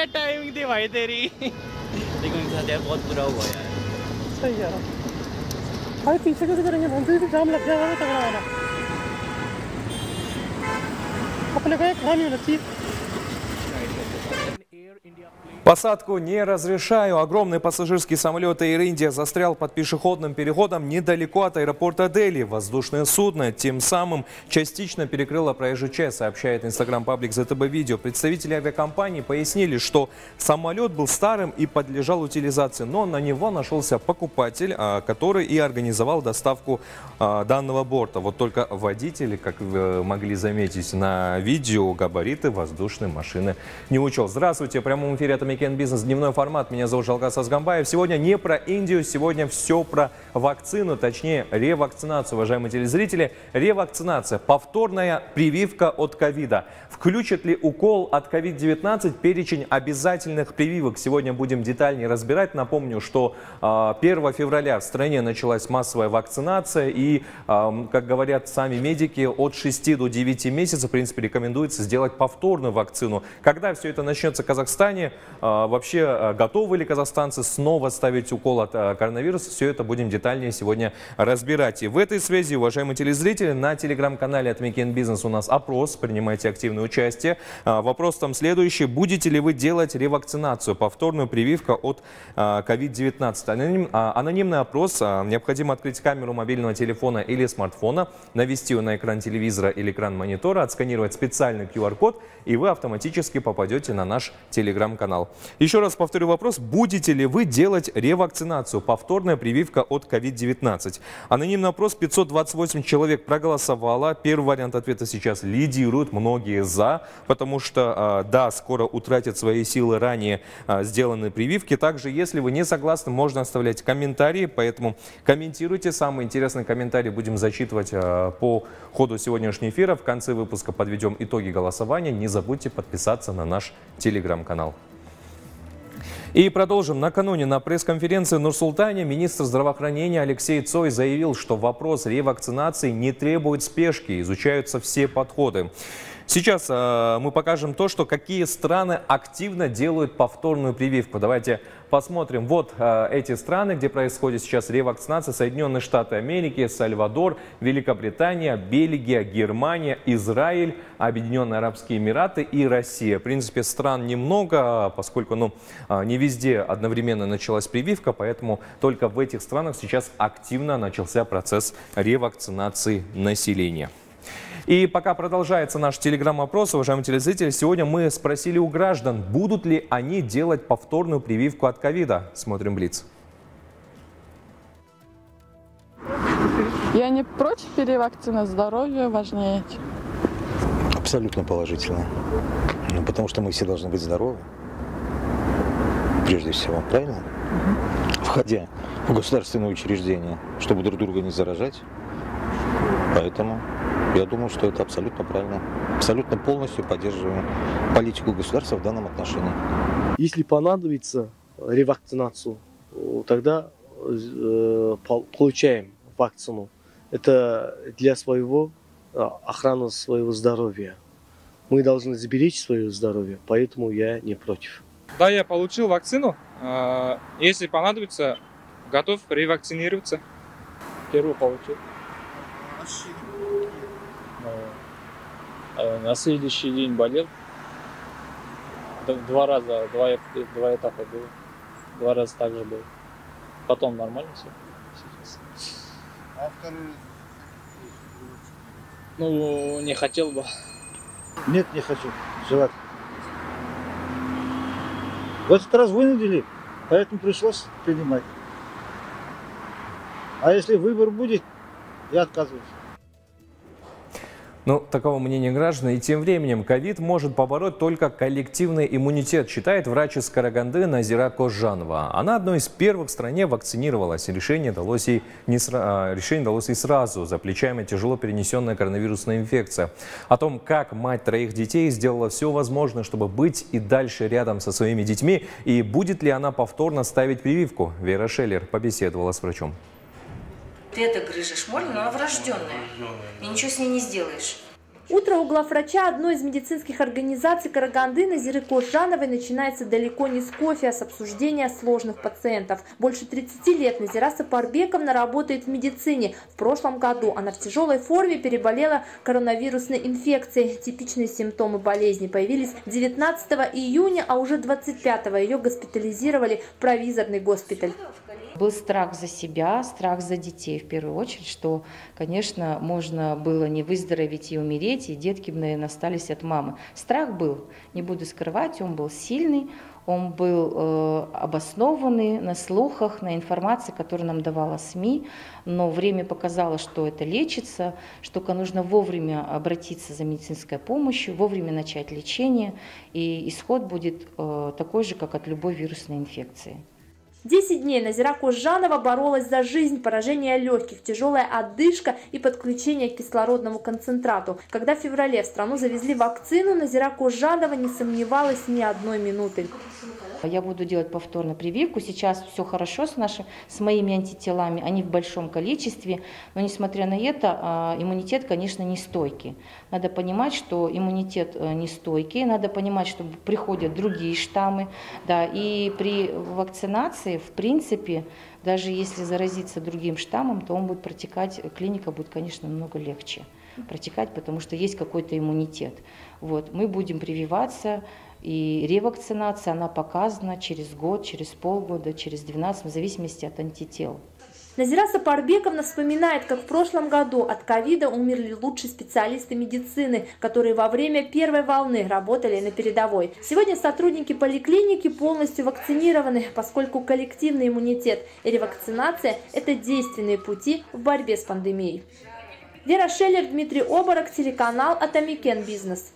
क्या टाइमिंग थी भाई तेरी? लेकिन उनके साथ यार बहुत बुरा हुआ यार। सही यार। भाई पीछे कैसे करेंगे? हम भी जाम लग जाएगा ना तगड़ा वाला। अपने को एक खड़ा होना चाहिए Посадку не разрешаю. Огромный пассажирский самолет Air India застрял под пешеходным переходом недалеко от аэропорта Дели. Воздушное судно тем самым частично перекрыло проезжую часть, сообщает инстаграм-паблик ЗТБ Видео. Представители авиакомпании пояснили, что самолет был старым и подлежал утилизации, но на него нашелся покупатель, а, который и организовал доставку а, данного борта. Вот только водитель, как вы могли заметить на видео, габариты воздушной машины не учел. Здравствуйте, в прямом эфире от Weekend Business, дневной формат. Меня зовут Жалгас Азгамбаев. Сегодня не про Индию, сегодня все про вакцину, точнее ревакцинацию, уважаемые телезрители. Ревакцинация, повторная прививка от ковида. Включит ли укол от COVID-19 перечень обязательных прививок? Сегодня будем детальнее разбирать. Напомню, что а, 1 февраля в стране началась массовая вакцинация и, а, как говорят сами медики, от 6 до 9 месяцев, в принципе, рекомендуется сделать повторную вакцину. Когда все это начнется в Казахстане, а, вообще а, готовы ли казахстанцы снова ставить укол от а, коронавируса, все это будем детальнее сегодня разбирать. И в этой связи, уважаемые телезрители, на телеграм-канале от Weekend Business у нас опрос, принимайте активное участие. А, Вопрос там следующий. Будете ли вы делать ревакцинацию, повторную прививку от а, COVID-19? Аноним- а, Анонимный опрос. а, Необходимо открыть камеру мобильного телефона или смартфона, навести ее на экран телевизора или экран монитора, отсканировать специальный QR-код, и вы автоматически попадете на наш телеграм-канал. Еще раз повторю вопрос. Будете ли вы делать ревакцинацию, повторная прививка от COVID-19? Анонимный опрос 528 человек проголосовало. Первый вариант ответа сейчас лидирует, многие за, потому что, а, да, скоро утратят свои силы ранее а, сделанные прививки. Также, если вы не согласны, можно оставлять комментарии, поэтому комментируйте. Самые интересные комментарии будем зачитывать а, по ходу сегодняшнего эфира. В конце выпуска подведем итоги голосования. Не забудьте подписаться на наш телеграм-канал. И продолжим. Накануне на пресс-конференции в Нур-Султане министр здравоохранения Алексей Цой заявил, что вопрос ревакцинации не требует спешки, изучаются все подходы. Сейчас э, мы покажем то, что какие страны активно делают повторную прививку. Давайте посмотрим. Вот э, эти страны, где происходит сейчас ревакцинация. Соединенные Штаты Америки, Сальвадор, Великобритания, Бельгия, Германия, Израиль, Объединенные Арабские Эмираты и Россия. В принципе, стран немного, поскольку ну, э, не везде одновременно началась прививка, поэтому только в этих странах сейчас активно начался процесс ревакцинации населения. И пока продолжается наш телеграм-опрос, уважаемые телезрители, сегодня мы спросили у граждан, будут ли они делать повторную прививку от ковида. Смотрим Блиц. Я не против перевакцины, здоровье важнее. Абсолютно положительно. Ну, потому что мы все должны быть здоровы. Прежде всего, правильно? Входя в государственные учреждения, чтобы друг друга не заражать. Поэтому я думаю, что это абсолютно правильно. Абсолютно полностью поддерживаю политику государства в данном отношении. Если понадобится ревакцинацию, тогда э, пол- получаем вакцину. Это для своего э, охраны своего здоровья. Мы должны сберечь свое здоровье, поэтому я не против. Да, я получил вакцину. А, Если понадобится, готов ревакцинироваться. Первую получил. Э, На следующий день болел. Два раза, два, два этапа было. Два раза также был. Потом нормально все. Ну, не хотел бы. Нет, не хочу. Желать. В этот раз вынудили, поэтому пришлось принимать. А если выбор будет, я отказываюсь. Ну, такого мнения граждан. И тем временем ковид может побороть только коллективный иммунитет, считает врач из Караганды Назира Кожанова. Она одной из первых в стране вакцинировалась. Решение далось ей, не сра- а, решение далось ей сразу. За плечами тяжело перенесенная коронавирусная инфекция. О том, как мать троих детей сделала все возможное, чтобы быть и дальше рядом со своими детьми, и будет ли она повторно ставить прививку, Вера Шеллер побеседовала с врачом. Ты это грыжешь, можно, но она врожденная. И ничего с ней не сделаешь. Утро у главврача одной из медицинских организаций Караганды Назиры Кожановой начинается далеко не с кофе, а с обсуждения сложных пациентов. Больше 30 лет Назира Сапарбековна работает в медицине. В прошлом году она в тяжелой форме переболела коронавирусной инфекцией. Типичные симптомы болезни появились 19 июня, а уже 25 ее госпитализировали в провизорный госпиталь. Был страх за себя, страх за детей в первую очередь, что, конечно, можно было не выздороветь и умереть, и детки, наверное, остались от мамы. Страх был, не буду скрывать, он был сильный, он был э, обоснованный на слухах, на информации, которую нам давала СМИ, но время показало, что это лечится, что нужно вовремя обратиться за медицинской помощью, вовремя начать лечение, и исход будет э, такой же, как от любой вирусной инфекции. Десять дней Назира Кожанова боролась за жизнь, поражение легких, тяжелая отдышка и подключение к кислородному концентрату. Когда в феврале в страну завезли вакцину, Назира Кожанова не сомневалась ни одной минуты. Я буду делать повторно прививку. Сейчас все хорошо с, нашими, с моими антителами, они в большом количестве, но несмотря на это, а, иммунитет, конечно, не стойкий. Надо понимать, что иммунитет э, не стойкий, надо понимать, что приходят другие штаммы, да, и при вакцинации, в принципе, даже если заразиться другим штаммом, то он будет протекать, клиника будет, конечно, намного легче протекать, потому что есть какой-то иммунитет. Вот. Мы будем прививаться, и ревакцинация, она показана через год, через полгода, через 12, в зависимости от антител. Назира Сапарбековна вспоминает, как в прошлом году от ковида умерли лучшие специалисты медицины, которые во время первой волны работали на передовой. Сегодня сотрудники поликлиники полностью вакцинированы, поскольку коллективный иммунитет и ревакцинация – это действенные пути в борьбе с пандемией. Вера Шеллер, Дмитрий Оборок, телеканал «Атамикен Бизнес».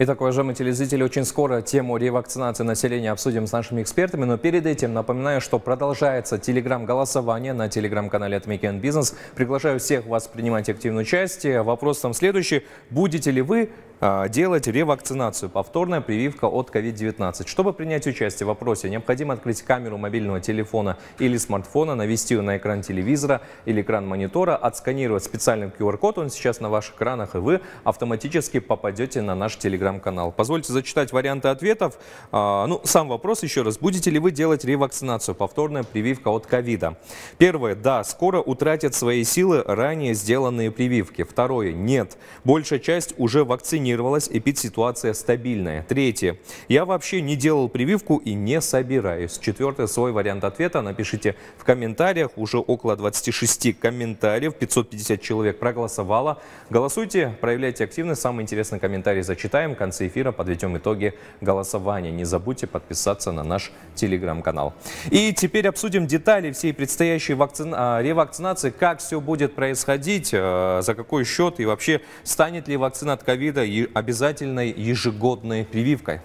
Итак, уважаемые телезрители, очень скоро тему ревакцинации населения обсудим с нашими экспертами, но перед этим напоминаю, что продолжается телеграм-голосование на телеграм-канале от Weekend Business. Приглашаю всех вас принимать активное участие. Вопрос там следующий. Будете ли вы делать ревакцинацию, повторная прививка от COVID-19. Чтобы принять участие в вопросе, необходимо открыть камеру мобильного телефона или смартфона, навести ее на экран телевизора или экран монитора, отсканировать специальный QR-код, он сейчас на ваших экранах, и вы автоматически попадете на наш телеграм-канал. Позвольте зачитать варианты ответов. А, ну, сам вопрос еще раз. Будете ли вы делать ревакцинацию, повторная прививка от ковида? Первое. Да, скоро утратят свои силы ранее сделанные прививки. Второе. Нет. Большая часть уже вакцинирована вакцинировалась, эпидситуация стабильная. Третье. Я вообще не делал прививку и не собираюсь. Четвертое. Свой вариант ответа напишите в комментариях. Уже около 26 комментариев. 550 человек проголосовало. Голосуйте, проявляйте активность. Самый интересный комментарий зачитаем. В конце эфира подведем итоги голосования. Не забудьте подписаться на наш телеграм-канал. И теперь обсудим детали всей предстоящей вакци... А, ревакцинации. Как все будет происходить, э, за какой счет и вообще станет ли вакцина от ковида обязательной ежегодной прививкой.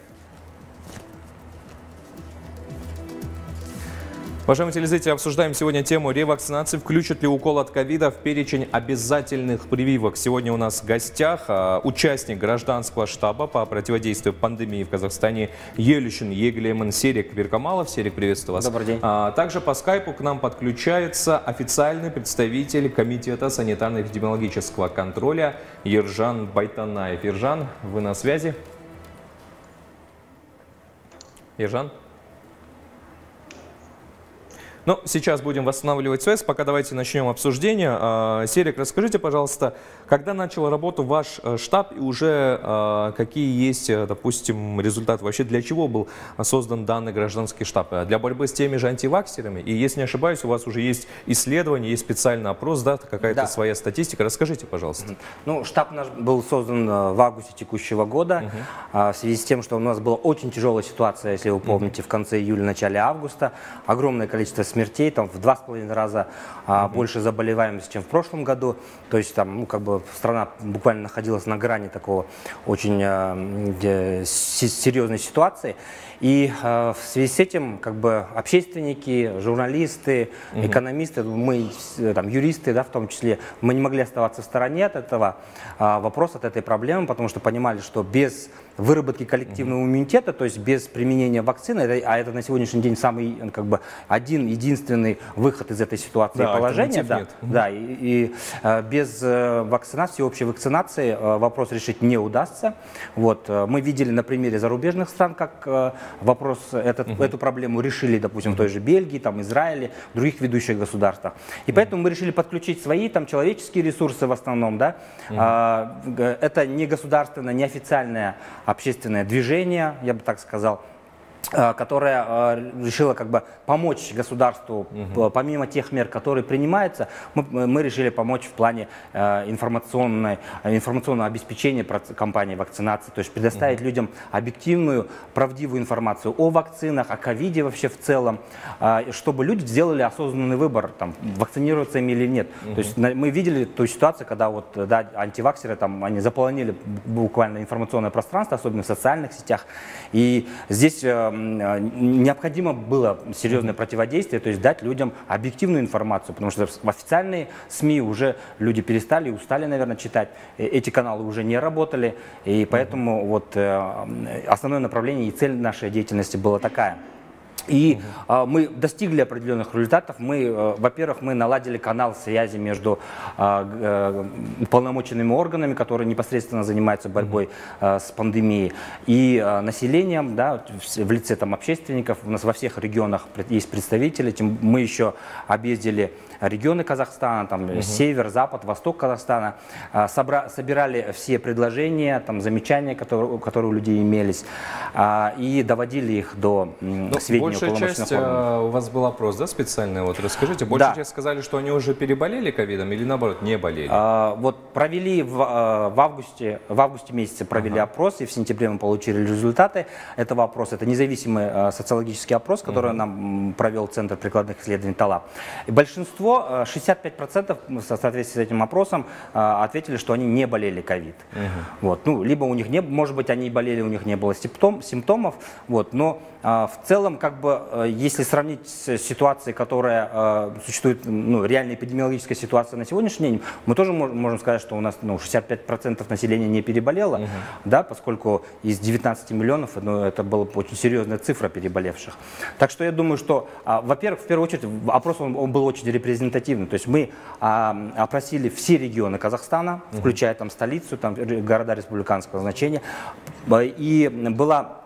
Уважаемые телезрители, обсуждаем сегодня тему ревакцинации. Включат ли укол от ковида в перечень обязательных прививок? Сегодня у нас в гостях а, участник гражданского штаба по противодействию пандемии в Казахстане Елющин Еглеман Серик Веркамалов. Серик, приветствую вас. Добрый день. А, также по скайпу к нам подключается официальный представитель Комитета санитарно-эпидемиологического контроля Ержан Байтанаев. Ержан, вы на связи? Ержан? Ну, сейчас будем восстанавливать связь, пока давайте начнем обсуждение. А, Серик, расскажите, пожалуйста, когда начал работу ваш э, штаб и уже а, какие есть, э, допустим, результаты? Вообще для чего был создан данный гражданский штаб? Для борьбы с теми же антиваксерами? И если не ошибаюсь, у вас уже есть исследование, есть специальный опрос, да, какая-то да. своя статистика. Расскажите, пожалуйста. Ну, штаб наш был создан э, в августе текущего года угу. в связи с тем, что у нас была очень тяжелая ситуация, если вы помните, угу. в конце июля, начале августа. Огромное количество смертей, там в два с половиной раза а, больше заболеваемости, чем в прошлом году. То есть там, ну, как бы страна буквально находилась на грани такого очень а, серьезной ситуации. И э, в связи с этим как бы общественники, журналисты, угу. экономисты, мы, там, юристы, да, в том числе, мы не могли оставаться в стороне от этого э, вопроса, от этой проблемы, потому что понимали, что без выработки коллективного иммунитета, то есть без применения вакцины, это- а это на сегодняшний день самый как бы один единственный выход из этой ситуации Да, положения, да, нет. Да, и, и, э, без э, вакцинации, общей вакцинации э, вопрос решить не удастся. Вот э, мы видели на примере зарубежных стран, как э, вопрос этот, эту проблему решили, допустим, в той же Бельгии, там Израиле, других ведущих государствах. И поэтому мы решили подключить свои там человеческие ресурсы в основном, да. А, это не государственное, не официальное общественное движение, я бы так сказал которая э, решила как бы помочь государству, п- помимо тех мер, которые принимаются, мы, мы решили помочь в плане э, информационной, э, информационного обеспечения кампании вакцинации, то есть предоставить людям объективную, правдивую информацию о вакцинах, о ковиде вообще в целом, э, чтобы люди сделали осознанный выбор, там, вакцинироваться им или нет. То есть мы видели ту ситуацию, когда вот, э, да, антиваксеры, там, они заполонили буквально информационное пространство, особенно в социальных сетях, и здесь э, э, необходимо было серьезное противодействие, то есть дать людям объективную информацию, потому что в официальные СМИ уже люди перестали, устали, наверное, читать, Э, эти каналы уже не работали, и поэтому вот э, основное направление и цель нашей деятельности была такая. И а, мы достигли определенных результатов. Мы, э, во-первых, мы наладили канал связи между а, г- э, уполномоченными органами, которые непосредственно занимаются борьбой а, с пандемией, и а, населением, да, в в лице там, общественников. У нас во всех регионах есть представители. Тем мы еще объездили регионы Казахстана, там э, север, запад, восток Казахстана, А, собра- собирали все предложения, там, замечания, которые, которые у людей имелись, а, и доводили их до м, Ну, сведения большая часть, э, у вас был опрос, да, специальный, вот расскажите, большая Да. часть сказали, что они уже переболели ковидом или наоборот не болели? А, Вот провели в, а, в августе, в августе месяце провели опрос, и в сентябре мы получили результаты этого опроса. Это независимый а, социологический опрос, который нам м, провел Центр прикладных исследований ТАЛА. И большинство, а, 65% в соответствии с этим опросом а, ответили, что они не болели ковид. Вот. Ну, либо у них не, может быть, они болели, у них не было симптом, симптомов, вот, но в целом, как бы, э, если сравнить с ситуацией, которая э, существует, ну, реальная эпидемиологическая ситуация на сегодняшний день, мы тоже мож- можем сказать, что у нас ну, 65% населения не переболело, да, поскольку из 19 миллионов, ну, это была очень серьезная цифра переболевших. Так что я думаю, что, а, во-первых, в первую очередь, опрос он, он был очень репрезентативный. То есть мы а, опросили все регионы Казахстана, включая там столицу, там города республиканского значения, и была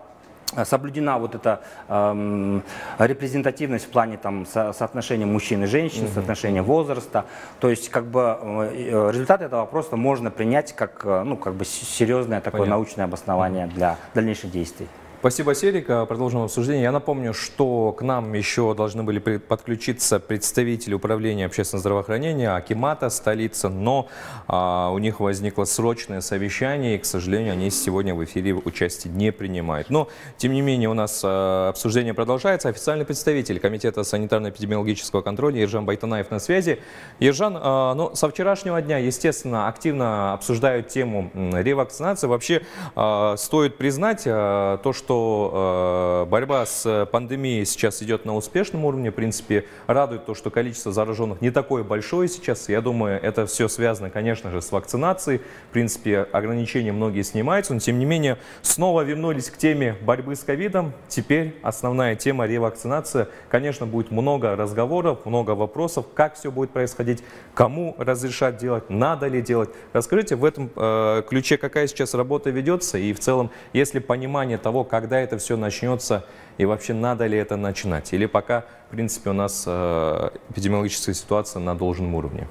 соблюдена вот эта эм, репрезентативность в плане там со- соотношения мужчин и женщин, соотношения возраста. То есть как бы э, э, результат этого вопроса можно принять как э, ну как бы серьезное такое Понятно. научное обоснование для дальнейших действий. Спасибо, Серик. А, Продолжим обсуждение. Я напомню, что к нам еще должны были подключиться представители управления общественного здравоохранения, Акимата, столица, но а, у них возникло срочное совещание, и, к сожалению, они сегодня в эфире участие не принимают. Но, тем не менее, у нас а, обсуждение продолжается. Официальный представитель Комитета санитарно-эпидемиологического контроля Ержан Байтанаев на связи. Ержан, а, ну, со вчерашнего дня, естественно, активно обсуждают тему ревакцинации. Вообще, а, стоит признать а, то, что а, борьба с пандемией сейчас идет на успешном уровне. В принципе, радует то, что количество зараженных не такое большое сейчас. Я думаю, это все связано, конечно же, с вакцинацией. В принципе, ограничения многие снимаются, но тем не менее снова вернулись к теме борьбы с ковидом. Теперь основная тема ревакцинация. Конечно, будет много разговоров, много вопросов, как все будет происходить, кому разрешать делать, надо ли делать. Расскажите в этом э, ключе, какая сейчас работа ведется и в целом, есть ли понимание того, когда это все начнется и вообще надо ли это начинать? Или пока, в принципе, у нас э, эпидемиологическая ситуация на должном уровне?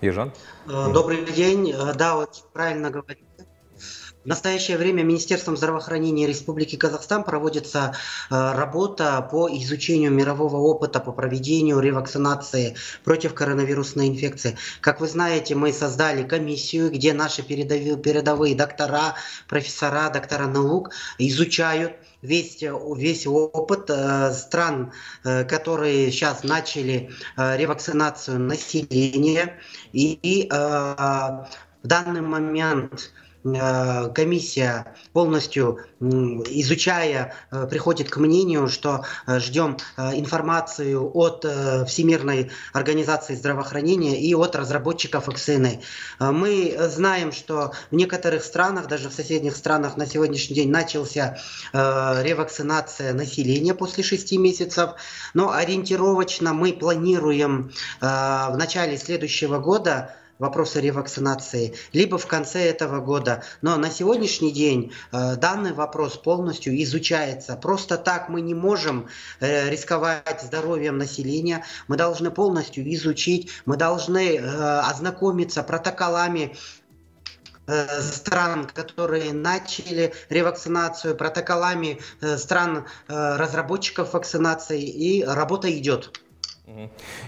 Ежан? Э, Добрый день. Э, Да, вот правильно говорите. В настоящее время Министерством здравоохранения Республики Казахстан проводится э, работа по изучению мирового опыта по проведению ревакцинации против коронавирусной инфекции. Как вы знаете, мы создали комиссию, где наши передовые, доктора, профессора, доктора наук изучают весь, весь опыт э, стран, э, которые сейчас начали ревакцинацию населения. И, и, в данный момент комиссия полностью изучая э, приходит к мнению, что э, ждем э, информацию от э, Всемирной организации здравоохранения и от разработчиков вакцины. Э, Мы знаем, что в некоторых странах, даже в соседних странах на сегодняшний день начался э, ревакцинация населения после 6 месяцев, но ориентировочно мы планируем э, в начале следующего года вопросы ревакцинации, либо в конце этого года. Но на сегодняшний день э, данный вопрос полностью изучается. Просто так мы не можем э, рисковать здоровьем населения. Мы должны полностью изучить, мы должны э, ознакомиться протоколами стран, которые начали ревакцинацию, протоколами стран разработчиков вакцинации, и работа идет.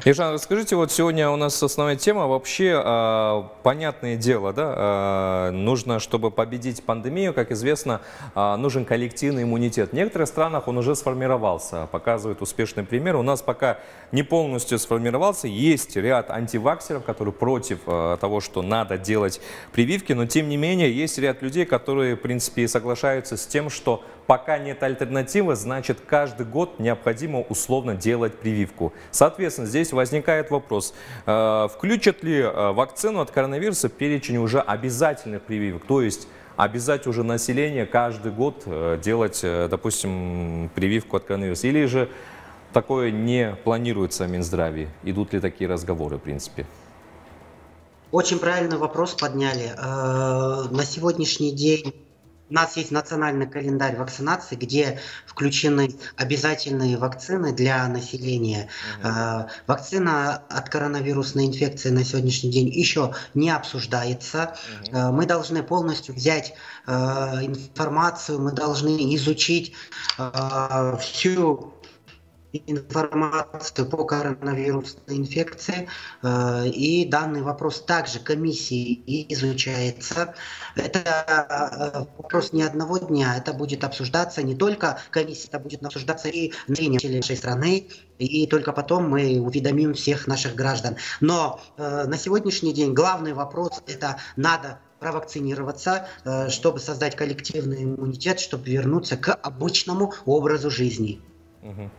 Ежан, расскажите, вот сегодня у нас основная тема, вообще, а, понятное дело, да, а, нужно, чтобы победить пандемию, как известно, а, нужен коллективный иммунитет. В некоторых странах он уже сформировался, показывает успешный пример. У нас пока не полностью сформировался, есть ряд антиваксеров, которые против того, что надо делать прививки, но тем не менее есть ряд людей, которые, в принципе, соглашаются с тем, что пока нет альтернативы, значит, каждый год необходимо условно делать прививку. Соответственно, здесь возникает вопрос, э, включат ли э, вакцину от коронавируса перечень уже обязательных прививок, то есть обязать уже население каждый год э, делать, допустим, прививку от коронавируса, или же такое не планируется в Минздраве? Идут ли такие разговоры, в принципе? Очень правильный вопрос подняли. На сегодняшний день у нас есть национальный календарь вакцинации, где включены обязательные вакцины для населения. Э, Вакцина от коронавирусной инфекции на сегодняшний день еще не обсуждается. Э, Мы должны полностью взять э, информацию, мы должны изучить всю информацию по коронавирусной инфекции. э, И данный вопрос также комиссией и изучается. Это э, вопрос не одного дня, это будет обсуждаться не только комиссия, это будет обсуждаться и население нашей страны, и только потом мы уведомим всех наших граждан. Но э, на сегодняшний день главный вопрос это надо провакцинироваться, чтобы создать коллективный иммунитет, чтобы вернуться к обычному образу жизни. Мгм.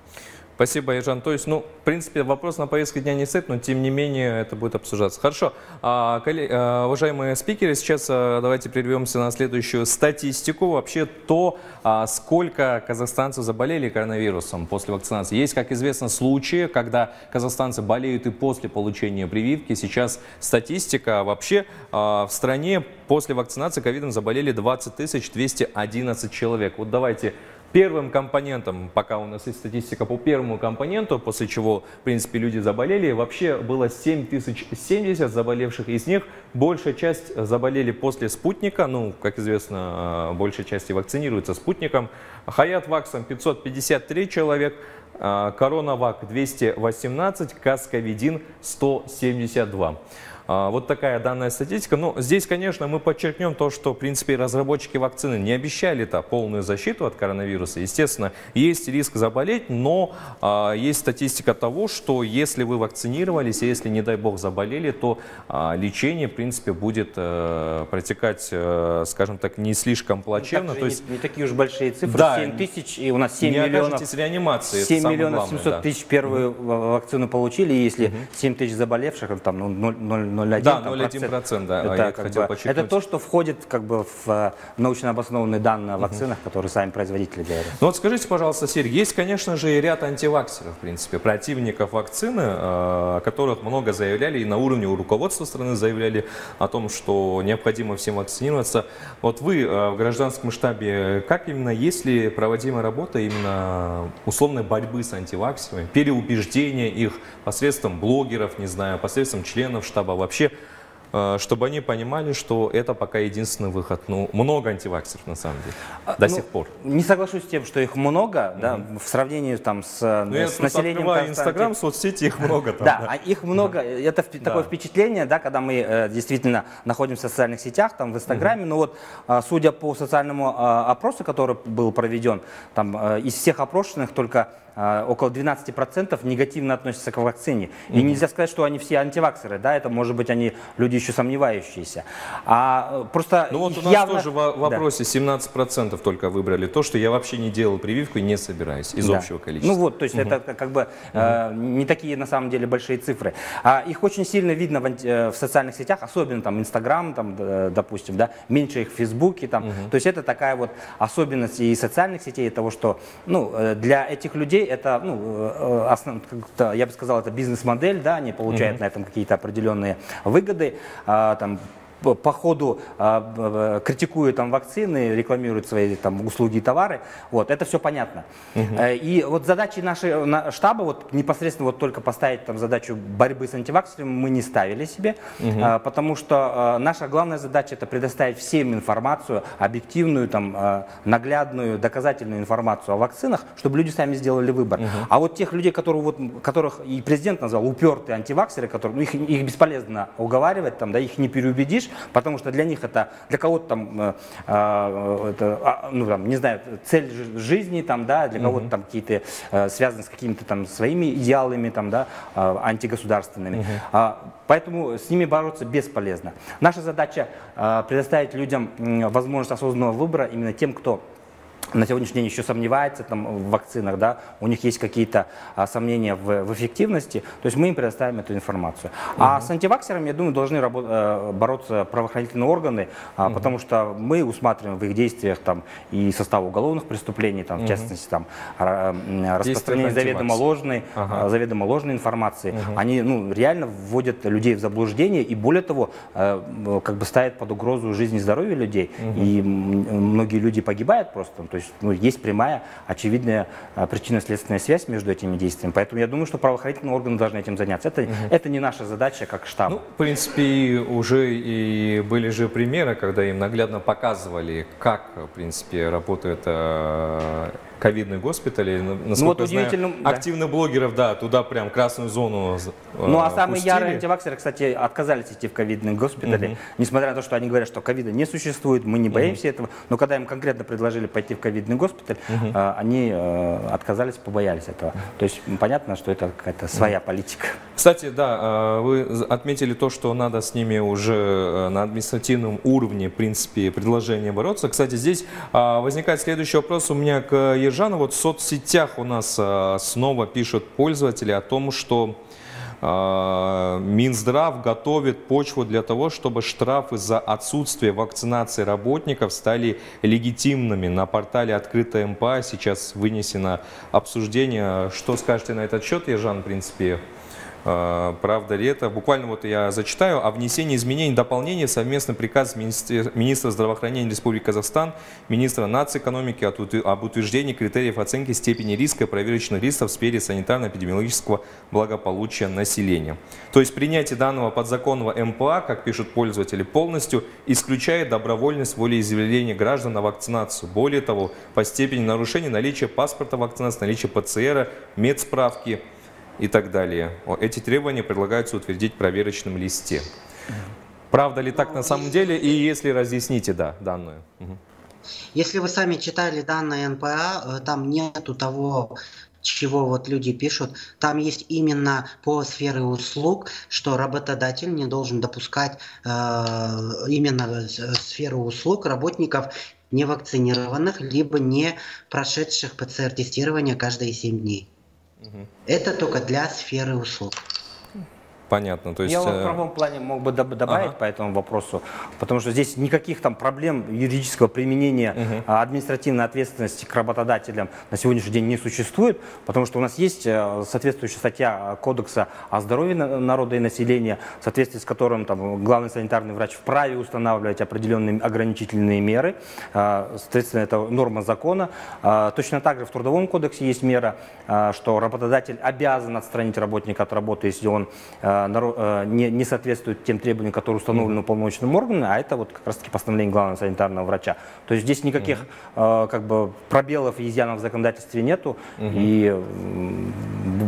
Спасибо, Ежан. То есть, ну, в принципе, вопрос на повестке дня не стоит, но тем не менее это будет обсуждаться. Хорошо. А, коллеги, а, уважаемые спикеры, сейчас а, давайте прервемся на следующую статистику. Вообще то, а, сколько казахстанцев заболели коронавирусом после вакцинации. Есть, как известно, случаи, когда казахстанцы болеют и после получения прививки. Сейчас статистика. Вообще а, в стране после вакцинации ковидом заболели 20 211 человек. Вот давайте Первым компонентом, пока у нас есть статистика по первому компоненту, после чего, в принципе, люди заболели, вообще было 7070 заболевших, из них большая часть заболели после спутника, ну, как известно, э, большая часть и вакцинируется спутником. Хаят Ваксом 553 человек, э, Коронавак 218, Касковидин 172. А, Вот такая данная статистика. Но здесь, конечно, мы подчеркнем то, что, в принципе, разработчики вакцины не обещали-то полную защиту от коронавируса. Естественно, есть риск заболеть, но а, есть статистика того, что если вы вакцинировались, если, не дай бог, заболели, то а, лечение, в принципе, будет э, протекать, э, скажем так, не слишком плачевно. Также то не- есть, не, такие уж большие цифры. Да, 7 тысяч, и у нас 7 не миллионов. в реанимации, это 7 самое миллионов главное, 700 да. тысяч первую ва- вакцину получили, и если 7 тысяч заболевших, там ну, 0, 0, 0,1 Да, там, 0,1%, да, это, я как хотел бы- подчеркнуть. это то, что входит как бы в э, научно обоснованные данные о вакцинах, которые сами производители делают. Ну вот скажите, пожалуйста, Сергей, есть, конечно же, и ряд антиваксеров, в принципе, противников вакцины, э, о которых много заявляли, и на уровне у руководства страны заявляли о том, что необходимо всем вакцинироваться. Вот вы э, в гражданском штабе, как именно, есть ли проводимая работа именно условной борьбы с антиваксерами, переубеждения их посредством блогеров, не знаю, посредством членов штаба вообще, э, чтобы они понимали, что это пока единственный выход. Ну, много антиваксеров на самом деле, до ну, сих пор. Не соглашусь с тем, что их много, да, в сравнении там с, Ну, я с просто населением Казахстана. Инстаграм, соцсети, их много там. Да, а их много. Это Да. такое впечатление, да, когда мы э, действительно находимся в социальных сетях, там в Инстаграме. Но вот, а, судя по социальному а, опросу, который был проведен, там э, из всех опрошенных только а, около 12% негативно относятся к вакцине. И нельзя сказать, что они все антиваксеры, да, это может быть они люди еще сомневающиеся. А э, просто Ну вот у нас явно- тоже в в Да. вопросе 17% только выбрали то, что я вообще не делал прививку и не собираюсь из Да. общего количества. Ну вот, то есть это как бы э, не такие на самом деле большие цифры. А их очень сильно видно в, анти- э, в социальных сетях, особенно там Инстаграм, там, д- допустим, да, меньше их в Фейсбуке, там. То есть это такая вот особенность и социальных сетей того, что ну, э, для этих людей это, ну, э, основ- как-то, я бы сказал, это бизнес-модель, да, они получают Мгм. на этом какие-то определенные выгоды, а, там, по ходу а, б- б- критикуют там вакцины, рекламируют свои там услуги и товары, вот, это все понятно. Э, И вот задачи нашей на- штаба, вот непосредственно вот только поставить там задачу борьбы с антиваксерами мы не ставили себе, Мгм. а, потому что а, наша главная задача это предоставить всем информацию, объективную, там, а, наглядную, доказательную информацию о вакцинах, чтобы люди сами сделали выбор. А вот тех людей, которые, вот, которых и президент назвал упертые антиваксеры, которые, ну, их, их бесполезно уговаривать, там, да, их не переубедишь, потому что для них это, для кого-то там, э, а, это, а, ну, там, не знаю, цель жи- жизни, там, да, для кого-то там какие-то э, связаны с какими-то там своими идеалами, там, да, а, антигосударственными. Мгм. А, Поэтому с ними бороться бесполезно. Наша задача а, предоставить людям возможность осознанного выбора именно тем, кто на сегодняшний день еще сомневается там, в вакцинах, да, у них есть какие-то а, сомнения в, в эффективности, то есть мы им предоставим эту информацию. А с антиваксерами, я думаю, должны рабо- э, бороться правоохранительные органы, а, потому что мы усматриваем в их действиях там, и состав уголовных преступлений, там, в Мгм. частности, там, распространение заведомо ложной, Ага. а, заведомо ложной информации. Мгм. Они ну, реально вводят людей в заблуждение и более того, э, как бы ставят под угрозу жизнь и здоровье людей. Мгм. И многие люди погибают просто. То есть ну, есть прямая, очевидная а, причинно-следственная связь между этими действиями. Поэтому я думаю, что правоохранительные органы должны этим заняться. Это, это не наша задача как штаба. Ну, в принципе, уже и были же примеры, когда им наглядно показывали, как, в принципе, работают ковидные госпитали. Н- Насколько Ну, вот я знаю, удивительно, да. блогеров, да, туда прям красную зону э, Ну а самые пустили. ярые антиваксеры, кстати, отказались идти в ковидные госпитали, Мгм. несмотря на то, что они говорят, что ковида не существует, мы не боимся этого. Но когда им конкретно предложили пойти в ковидный госпиталь, э, они э, отказались, побоялись этого. То есть понятно, что это какая-то своя политика. Кстати, да, э, вы отметили то, что надо с ними уже э, на административном уровне, в принципе, предложение бороться. Кстати, здесь а, возникает следующий вопрос у меня к Ержану. Вот в соцсетях у нас а, снова пишут пользователи о том, что а, Минздрав готовит почву для того, чтобы штрафы за отсутствие вакцинации работников стали легитимными. На портале «Открытая МПА» сейчас вынесено обсуждение. Что скажете на этот счет, Ержан, в принципе? Э, Правда ли это? Буквально вот я зачитаю. О внесении изменений и дополнений совместный приказ министр- министра здравоохранения Республики Казахстан, министра нацэкономики об утверждении критериев оценки степени риска и проверочных рисков в сфере санитарно-эпидемиологического благополучия населения. То есть принятие данного подзаконного МПА, как пишут пользователи, полностью исключает добровольность волеизъявления граждан на вакцинацию. Более того, по степени нарушения наличие паспорта вакцинации, наличие ПЦР, медсправки, и так далее. Эти требования предлагаются утвердить в проверочном листе. Правда ли так на самом деле? И если разъясните, да, данную. Если вы сами читали данные НПА, э, там нету того, чего вот люди пишут. Там есть именно по сфере услуг, что работодатель не должен допускать э, именно э, сферу услуг работников невакцинированных, либо не прошедших ПЦР-тестирование каждые 7 дней. Это только для сферы услуг. Понятно. То есть, Я вот э, в правом плане мог бы доб- добавить Ага. по этому вопросу, потому что здесь никаких там проблем юридического применения а, административной ответственности к работодателям на сегодняшний день не существует, потому что у нас есть э, соответствующая статья Кодекса о здоровье на- народа и населения, в соответствии с которым там, главный санитарный врач вправе устанавливать определенные ограничительные меры. А, Соответственно, это норма закона. А, Точно так же в Трудовом кодексе есть мера, что работодатель обязан отстранить работника от работы, если он не, не соответствует тем требованиям, которые установлены уполномоченным органом, а это вот как раз таки постановление главного санитарного врача. То есть здесь никаких э, как бы пробелов и изъянов в законодательстве нету, и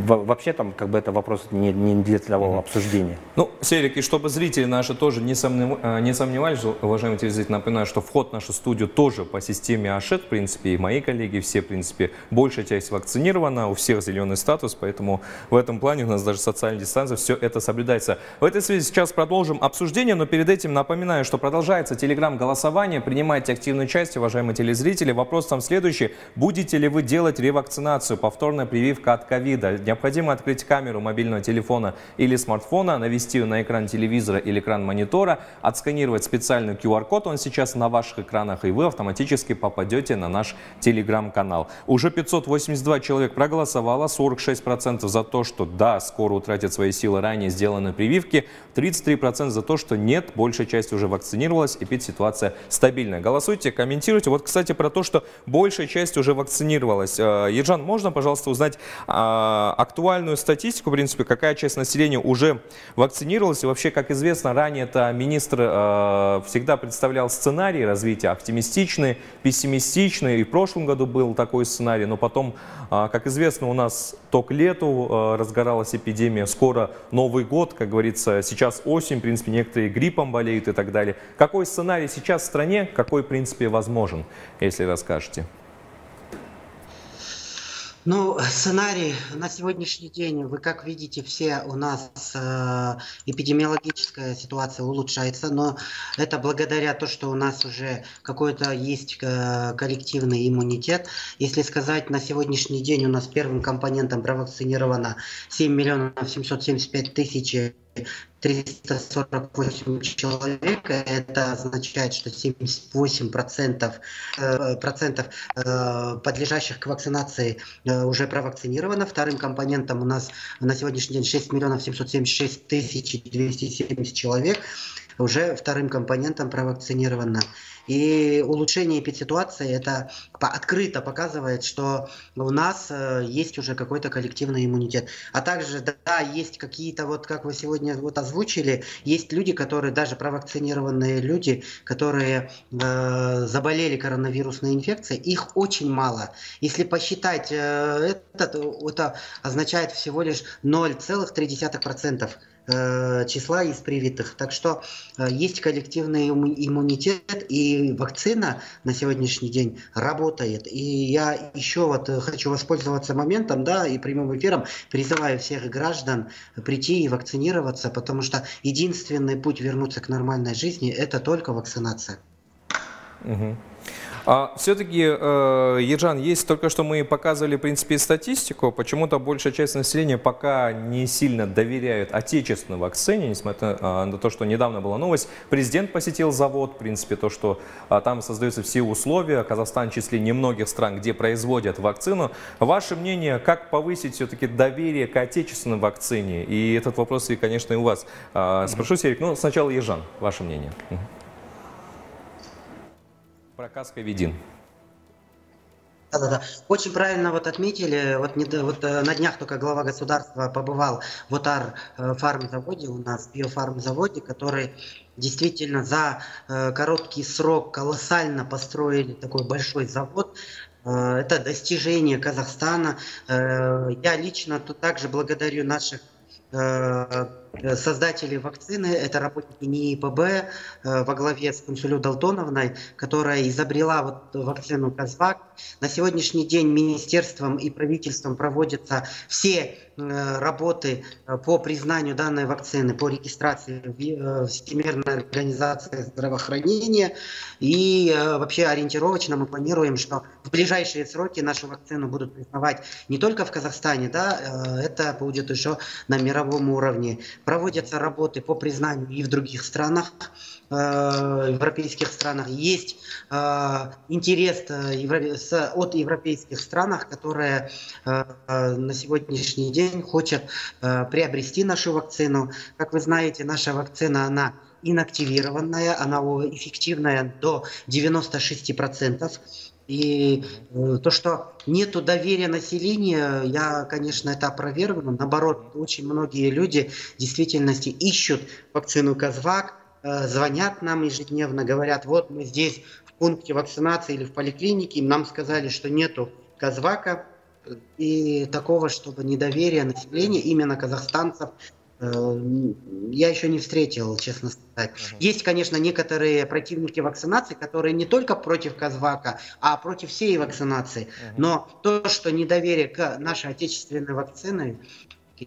вообще там как бы это вопрос не, не для того обсуждения. Ну, Серик, и чтобы зрители наши тоже не, сомнев- не сомневались, уважаемые телезрители, напоминаю, что вход в нашу студию тоже по системе АШЕТ, в принципе, и мои коллеги, все, в принципе, большая часть вакцинирована, у всех зеленый статус, поэтому в этом плане у нас даже социальная дистанция, все это соблюдается. В этой связи сейчас продолжим обсуждение, но перед этим напоминаю, что продолжается телеграм-голосование, принимайте активное участие, уважаемые телезрители. Вопрос там следующий. Будете ли вы делать ревакцинацию, повторная прививка от ковида? Необходимо открыть камеру мобильного телефона или смартфона, навести ее на экран телевизора или экран монитора, отсканировать специальный QR-код, он сейчас на ваших экранах, и вы автоматически попадете на наш телеграм-канал. Уже 582 человек проголосовало, 46% за то, что да, скоро утратят свои силы ранее сделанные прививки, 33% за то, что нет, большая часть уже вакцинировалась, и пить ситуация стабильная. Голосуйте, комментируйте. Вот, кстати, про то, что большая часть уже вакцинировалась. Э, Ержан, можно, пожалуйста, узнать а, актуальную статистику, в принципе, какая часть населения уже вакцинировалась? И вообще, как известно, ранее это министр э, всегда представлял сценарий развития оптимистичный, пессимистичный. И в прошлом году был такой сценарий, но потом, а, как известно, у нас то к лету э, разгоралась эпидемия, скоро Новый год, как говорится, сейчас осень, в принципе, некоторые гриппом болеют и так далее. Какой сценарий сейчас в стране, какой, в принципе, возможен, если расскажете? Ну, сценарий на сегодняшний день, вы как видите, все у нас э, эпидемиологическая ситуация улучшается, но это благодаря то, что у нас уже какой-то есть э, коллективный иммунитет. Если сказать, на сегодняшний день у нас первым компонентом провакцинировано 7 миллионов 775 тысяч 348 человек, это означает, что 78 процентов, э, э, подлежащих к вакцинации э, уже провакцинировано. Вторым компонентом у нас на сегодняшний день 6 миллионов 776 тысяч 270 человек уже вторым компонентом провакцинировано. И улучшение эпидситуации это открыто показывает, что у нас э, есть уже какой-то коллективный иммунитет. А также, да, есть какие-то, вот как вы сегодня вот озвучили, есть люди, которые, даже провакцинированные люди, которые э, заболели коронавирусной инфекцией, их очень мало. Если посчитать э, это, то это означает всего лишь 0,3% э, числа из привитых. Так что э, есть коллективный имму- иммунитет, и вакцина на сегодняшний день работает. И я еще вот э, хочу воспользоваться моментом, да, и прямым эфиром призываю всех граждан прийти и вакцинироваться, потому что единственный путь вернуться к нормальной жизни – это только вакцинация. Мгм. А все-таки, э, Ержан, есть только что мы показывали, в принципе, статистику. Почему-то большая часть населения пока не сильно доверяют отечественной вакцине, несмотря э, на то, что недавно была новость. Президент посетил завод, в принципе, то, что а, там создаются все условия. Казахстан в числе немногих стран, где производят вакцину. Ваше мнение, как повысить все-таки доверие к отечественной вакцине? И этот вопрос, и, конечно, и у вас. Спрошу, Серик, ну, сначала Ержан, ваше мнение. Мгм. Про Касковидин. Да-да-да. Очень правильно вот отметили, вот, не, вот э, на днях только глава государства побывал в Отар э, фармзаводе у нас, биофармзаводе, который действительно за э, короткий срок колоссально построили такой большой завод. Это достижение Казахстана. Я лично тут также благодарю наших э, создателей вакцины, это работники НИИПБ э, во главе с Кунсулю Далтоновной, которая изобрела вот вакцину Казвак. На сегодняшний день министерством и правительством проводятся все э, работы по признанию данной вакцины, по регистрации в Всемирной организации здравоохранения. И вообще ориентировочно мы планируем, что в ближайшие сроки нашу вакцину будут признавать не только в Казахстане, да, это будет еще на мировом уровне. Проводятся работы по признанию и в других странах, э, европейских странах. Есть э, интерес э, от европейских странах, которые э, на сегодняшний день хотят э, приобрести нашу вакцину. Как вы знаете, наша вакцина, она инактивированная, она эффективная до 96%. И э, то, что нету доверия населения, я, конечно, это опровергну. Наоборот, очень многие люди в действительности ищут вакцину Казвак, э, звонят нам ежедневно, говорят, вот мы здесь в пункте вакцинации или в поликлинике, нам сказали, что нету Казвака, И такого, чтобы недоверие населения, именно казахстанцев, я еще не встретил, честно сказать. Есть, конечно, некоторые противники вакцинации, которые не только против Казвака, а против всей вакцинации. Но то, что недоверие к нашей отечественной вакцине,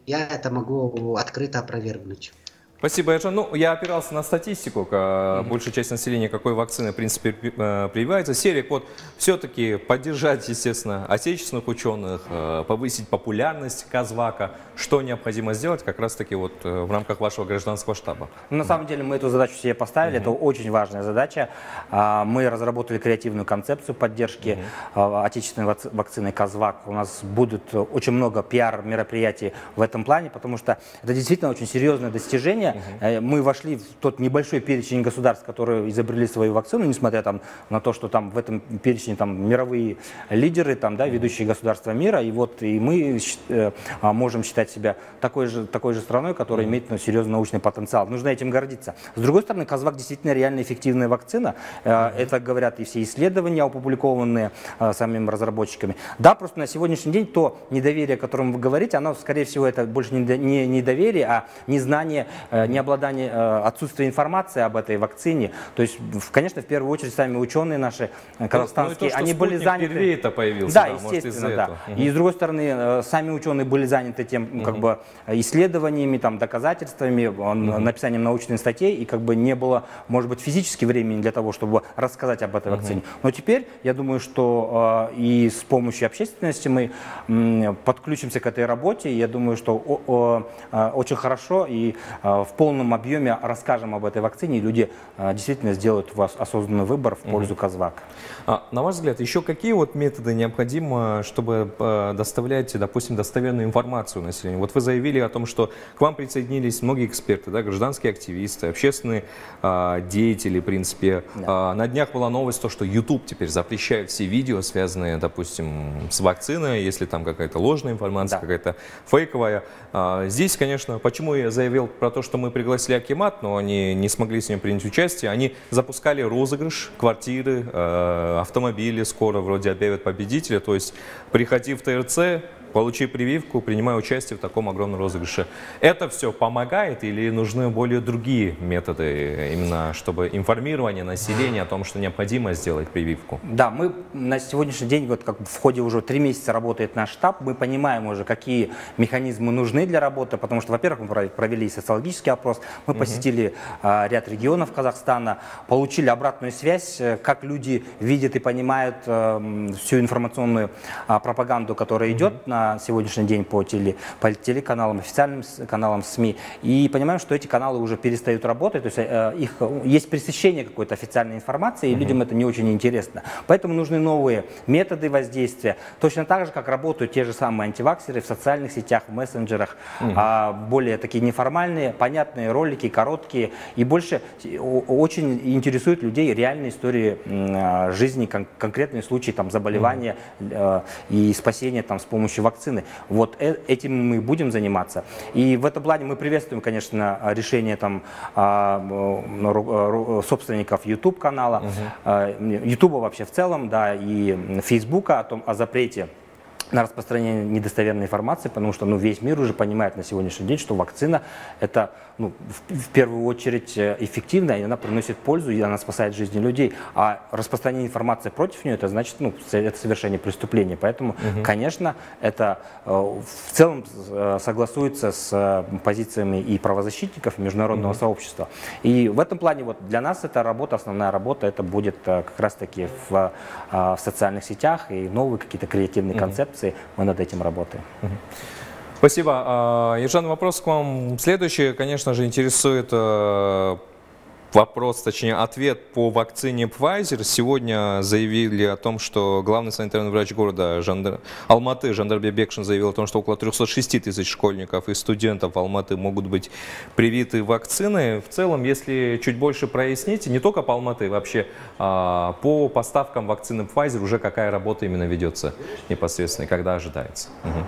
я это могу открыто опровергнуть. Спасибо, Эжан. Ну, я опирался на статистику. Mm-hmm. Большая часть населения какой вакцины, в принципе, э, прививается. Серия вот все-таки поддержать, естественно, отечественных ученых, э, повысить популярность Казвака. Что необходимо сделать как раз-таки вот э, в рамках вашего гражданского штаба? Ну, на самом деле мы эту задачу себе поставили. Mm-hmm. Это очень важная задача. А, мы разработали креативную концепцию поддержки mm-hmm. отечественной вакцины Казвак. У нас будет очень много пиар-мероприятий в этом плане, потому что это действительно очень серьезное достижение Угу. Мы вошли в тот небольшой перечень государств, которые изобрели свою вакцину, несмотря там, на то, что там в этом перечне там, мировые лидеры, там, да, ведущие государства мира. И вот и мы э, а, можем считать себя такой же, такой же страной, которая имеет ну, серьезный научный потенциал. Нужно этим гордиться. С другой стороны, Казвак действительно реально эффективная вакцина. Угу. Это говорят и все исследования, опубликованные самими разработчиками. Да, просто на сегодняшний день то недоверие, о котором вы говорите, оно, скорее всего, это больше не недоверие, а незнание Э, необладание, э, отсутствие информации об этой вакцине. То есть, конечно, в первую очередь сами ученые наши э, казахстанские, ну, то, они были заняты... это появился. Да, да естественно, да. Угу. И с другой стороны, сами ученые были заняты тем, угу. как бы исследованиями, там, доказательствами, угу. написанием научных статей, и как бы не было, может быть, физически времени для того, чтобы рассказать об этой угу. вакцине. Но теперь, я думаю, что и с помощью общественности мы подключимся к этой работе. Я думаю, что очень хорошо и в в полном объеме расскажем об этой вакцине, и люди а, действительно сделают у вас осознанный выбор в пользу Казвак. А, на ваш взгляд, еще какие вот методы необходимы, чтобы а, доставлять, допустим, достоверную информацию населению? Вот вы заявили о том, что к вам присоединились многие эксперты, да, гражданские активисты, общественные а, деятели, в принципе. Да. А, на днях была новость, то, что YouTube теперь запрещает все видео, связанные, допустим, с вакциной, если там какая-то ложная информация, да. какая-то фейковая. А, здесь, конечно, почему я заявил про то, что мы пригласили Акимат, но они не смогли с ним принять участие. Они запускали розыгрыш квартиры, э, автомобили скоро вроде объявят победителя. То есть приходи в ТРЦ, получи прививку, принимай участие в таком огромном розыгрыше. Это все помогает или нужны более другие методы, именно чтобы информирование населения о том, что необходимо сделать прививку? Да, мы на сегодняшний день, вот как в ходе уже три месяца работает наш штаб, мы понимаем уже, какие механизмы нужны для работы, потому что, во-первых, мы провели социологический опрос, мы угу. посетили а, ряд регионов Казахстана, получили обратную связь, э, как люди видят и понимают а, всю информационную а, пропаганду, которая угу. идет на сегодняшний день по, теле, по телеканалам, официальным каналам СМИ. И понимаем, что эти каналы уже перестают работать, то есть э, их, есть пресыщение какой-то официальной информации, и угу. людям это не очень интересно. Поэтому нужны новые методы воздействия. Точно так же, как работают те же самые антиваксеры в социальных сетях, в мессенджерах, угу. а, более такие неформальные, понятные ролики, короткие. И больше очень интересуют людей реальные истории а, жизни, кон конкретные случаи там, заболевания угу. и спасения там, с помощью вакцины. Вот э, этим мы будем заниматься. И в этом плане мы приветствуем, конечно, решение там, а, собственников YouTube канала, угу. YouTube вообще в целом, да, и Фейсбука о том, о запрете на распространение недостоверной информации, потому что ну, весь мир уже понимает на сегодняшний день, что вакцина это ну, в, в первую очередь э, эффективна, и она приносит пользу, и она спасает жизни людей. А распространение информации против нее, это значит, ну, это совершение преступления. Поэтому, угу. конечно, это э, в целом э, согласуется с позициями и правозащитников, и международного угу. сообщества. И в этом плане вот для нас эта работа, основная работа, это будет как раз-таки в, в социальных сетях и новые какие-то креативные угу. концепции. Мы над этим работаем. Угу. Спасибо. А, Ержан, вопрос к вам следующий. Конечно же, интересует э, вопрос, точнее ответ по вакцине Pfizer. Сегодня заявили о том, что главный санитарный врач города Жандар... Алматы Жандарбек Бекшин заявил о том, что около 306 тысяч школьников и студентов Алматы могут быть привиты вакциной. В целом, если чуть больше проясните, не только по Алматы, вообще а, по поставкам вакцины Pfizer уже какая работа именно ведется непосредственно и когда ожидается? Угу.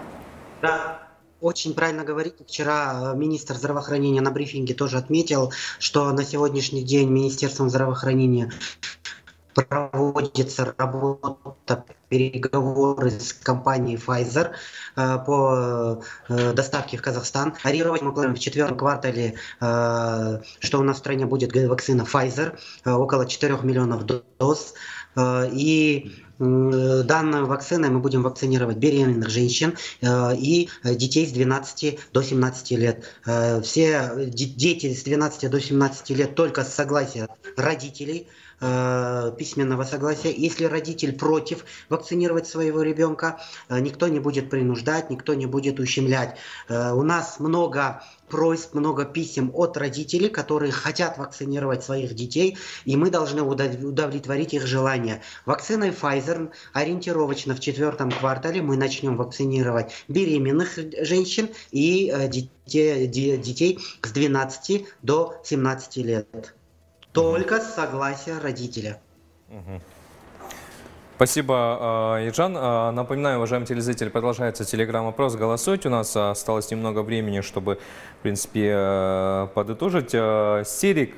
Да, очень правильно говорите. Вчера э, министр здравоохранения на брифинге тоже отметил, что на сегодняшний день Министерством здравоохранения проводится работа, переговоры с компанией Pfizer э, по э, доставке в Казахстан. Ориентировать мы планируем в четвертом квартале, э, что у нас в стране будет вакцина Pfizer, э, около 4 миллионов доз. Э, И данной вакциной мы будем вакцинировать беременных женщин э, и э, детей с 12 до 17 лет. Э, Все де- дети с 12 до 17 лет только с согласия родителей э, письменного согласия. Если родитель против вакцинировать своего ребенка, э, никто не будет принуждать, никто не будет ущемлять. Э, У нас много просьб, много писем от родителей, которые хотят вакцинировать своих детей, и мы должны удов- удовлетворить их желания. Вакциной Pfizer ориентировочно в четвертом квартале мы начнем вакцинировать беременных женщин и детей, де- детей с 12 до 17 лет. Только с согласия родителя. Спасибо, э, Ежан. Э, Напоминаю, уважаемые телезрители, продолжается телеграм-опрос. Голосуйте. У нас осталось немного времени, чтобы, в принципе, э, подытожить. Э, Серик,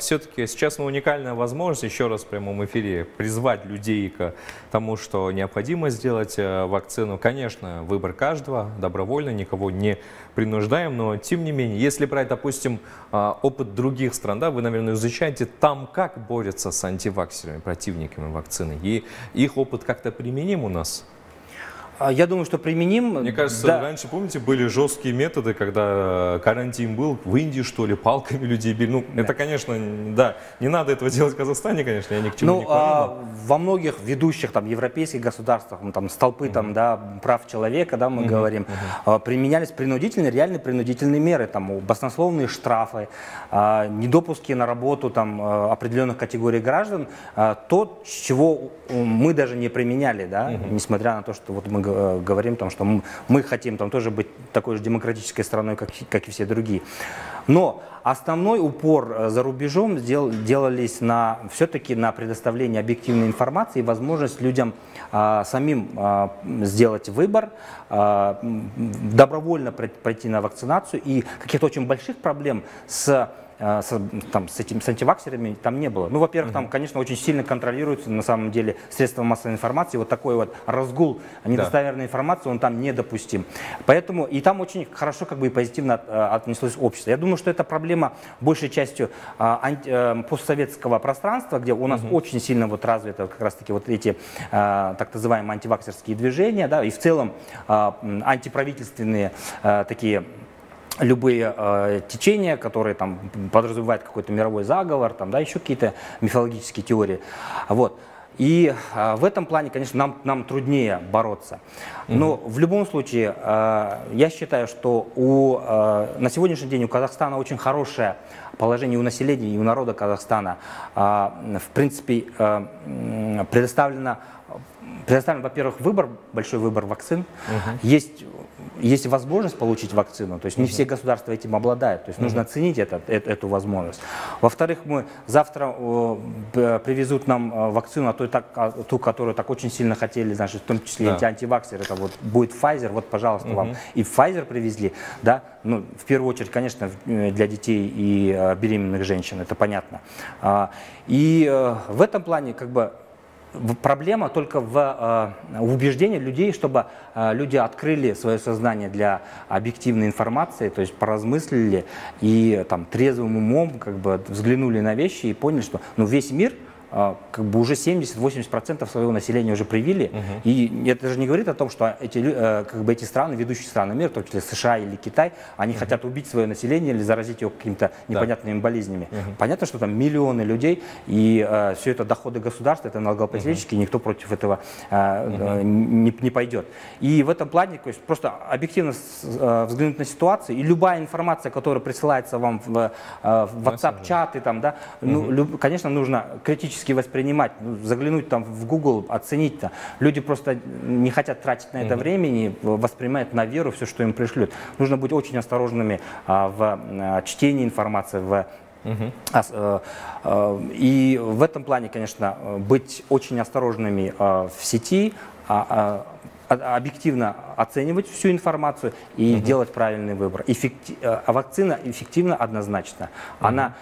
все-таки сейчас ну, уникальная возможность еще раз в прямом эфире призвать людей к тому, что необходимо сделать э, вакцину. Конечно, выбор каждого, добровольно, никого не принуждаем, но тем не менее, если брать, допустим, э, опыт других стран, да, вы, наверное, изучаете там, как борются с антиваксерами, противниками вакцины, и их опыт как-то применим у нас? А, Я думаю, что применим. Мне кажется, Да. раньше, помните, были жесткие методы, когда карантин был, в Индии, что ли, палками людей били. Ну, это, конечно, да, не надо этого делать в Казахстане, конечно, я ни к чему не Ну, клоню. а, во многих ведущих там европейских государствах, ну, там столпы там, да, прав человека, да, мы Мгм, говорим, а, применялись принудительные, реально принудительные меры, там баснословные штрафы, а, недопуски на работу там определенных категорий граждан, а, то, чего мы даже не применяли, да, несмотря на то, что вот мы говорим там, что мы хотим там тоже быть такой же демократической страной, как, как и все другие. Но основной упор э, за рубежом сдел- делались на все-таки на предоставление объективной информации и возможность людям а, самим а, сделать выбор, а, добровольно прой- пройти на вакцинацию и каких-то очень больших проблем с с, там, с, этим, с антиваксерами там не было. Ну, во-первых, там, конечно, очень сильно контролируется на самом деле средства массовой информации. Вот такой вот разгул недостоверной информации, он там недопустим. Поэтому и там очень хорошо как бы и позитивно э, отнеслось общество. Я думаю, что это проблема большей частью а, анти- э, постсоветского пространства, где у нас очень сильно вот развиты как раз-таки вот эти а, так называемые антиваксерские движения, да, и в целом а, антиправительственные а, такие любые э, течения, которые там подразумевают какой-то мировой заговор, там, да, еще какие-то мифологические теории. Вот. И э, в этом плане, конечно, нам, нам труднее бороться. Но в любом случае, э, я считаю, что у, э, на сегодняшний день у Казахстана очень хорошее положение у населения и у народа Казахстана. Э, в принципе, э, предоставлено Предоставлен, во-первых, выбор, большой выбор вакцин. Есть, есть возможность получить вакцину, то есть не все государства этим обладают, то есть нужно оценить это, э- эту возможность. Во-вторых, мы завтра э, привезут нам э, вакцину, а ту, так, а ту, которую так очень сильно хотели, значит, в том числе Да. эти антиваксеры, это вот будет Pfizer, вот, пожалуйста, вам. Мгм. И Pfizer привезли, да, ну, в первую очередь, конечно, э, для детей и э, беременных женщин, это понятно. А, И в этом плане, как бы, Проблема только в, э, в убеждении людей, чтобы э, люди открыли свое сознание для объективной информации, то есть поразмыслили и там трезвым умом как бы взглянули на вещи и поняли, что ну, весь мир как бы уже 70-80% своего населения уже привили. И это же не говорит о том, что эти, э, как бы эти страны, ведущие страны мира, в том числе США или Китай, они хотят убить свое население или заразить его какими-то непонятными болезнями. Понятно, что там миллионы людей, и э, все это доходы государства, это налогоплательщики, никто против этого э, э, не, не пойдет. И в этом плане то есть, просто объективно с- э, взглянуть на ситуацию, и любая информация, которая присылается вам в, э, в WhatsApp-чаты, там, да, ну, люб- конечно, нужно критически воспринимать, ну, заглянуть там в Google, оценить. -то. Люди просто не хотят тратить на это времени, воспринимают на веру все, что им пришлют. Нужно быть очень осторожными а, в а, чтении информации, в а с- э, э, И в этом плане, конечно, быть очень осторожными э, в сети, а- а- а- объективно оценивать всю информацию и делать правильный выбор. Эффекти- э, А вакцина эффективна однозначно. Она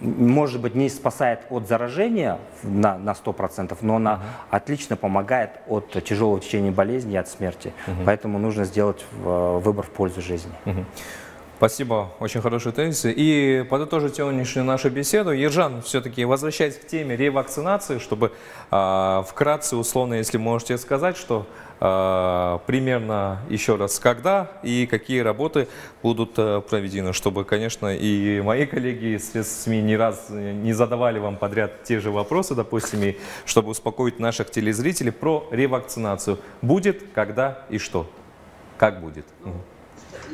может быть, не спасает от заражения на, на 100%, но она отлично помогает от тяжелого течения болезни и от смерти. Поэтому нужно сделать э, выбор в пользу жизни. Спасибо, очень хорошие тезисы. И подытожить сегодняшнюю нашу беседу, Ержан, все-таки возвращаясь к теме ревакцинации, чтобы э, вкратце, условно, если можете сказать, что э, примерно еще раз когда и какие работы будут э, проведены, чтобы, конечно, и мои коллеги из СМИ не раз не задавали вам подряд те же вопросы, допустим, и чтобы успокоить наших телезрителей про ревакцинацию. Будет, когда и что? Как будет? Мгм.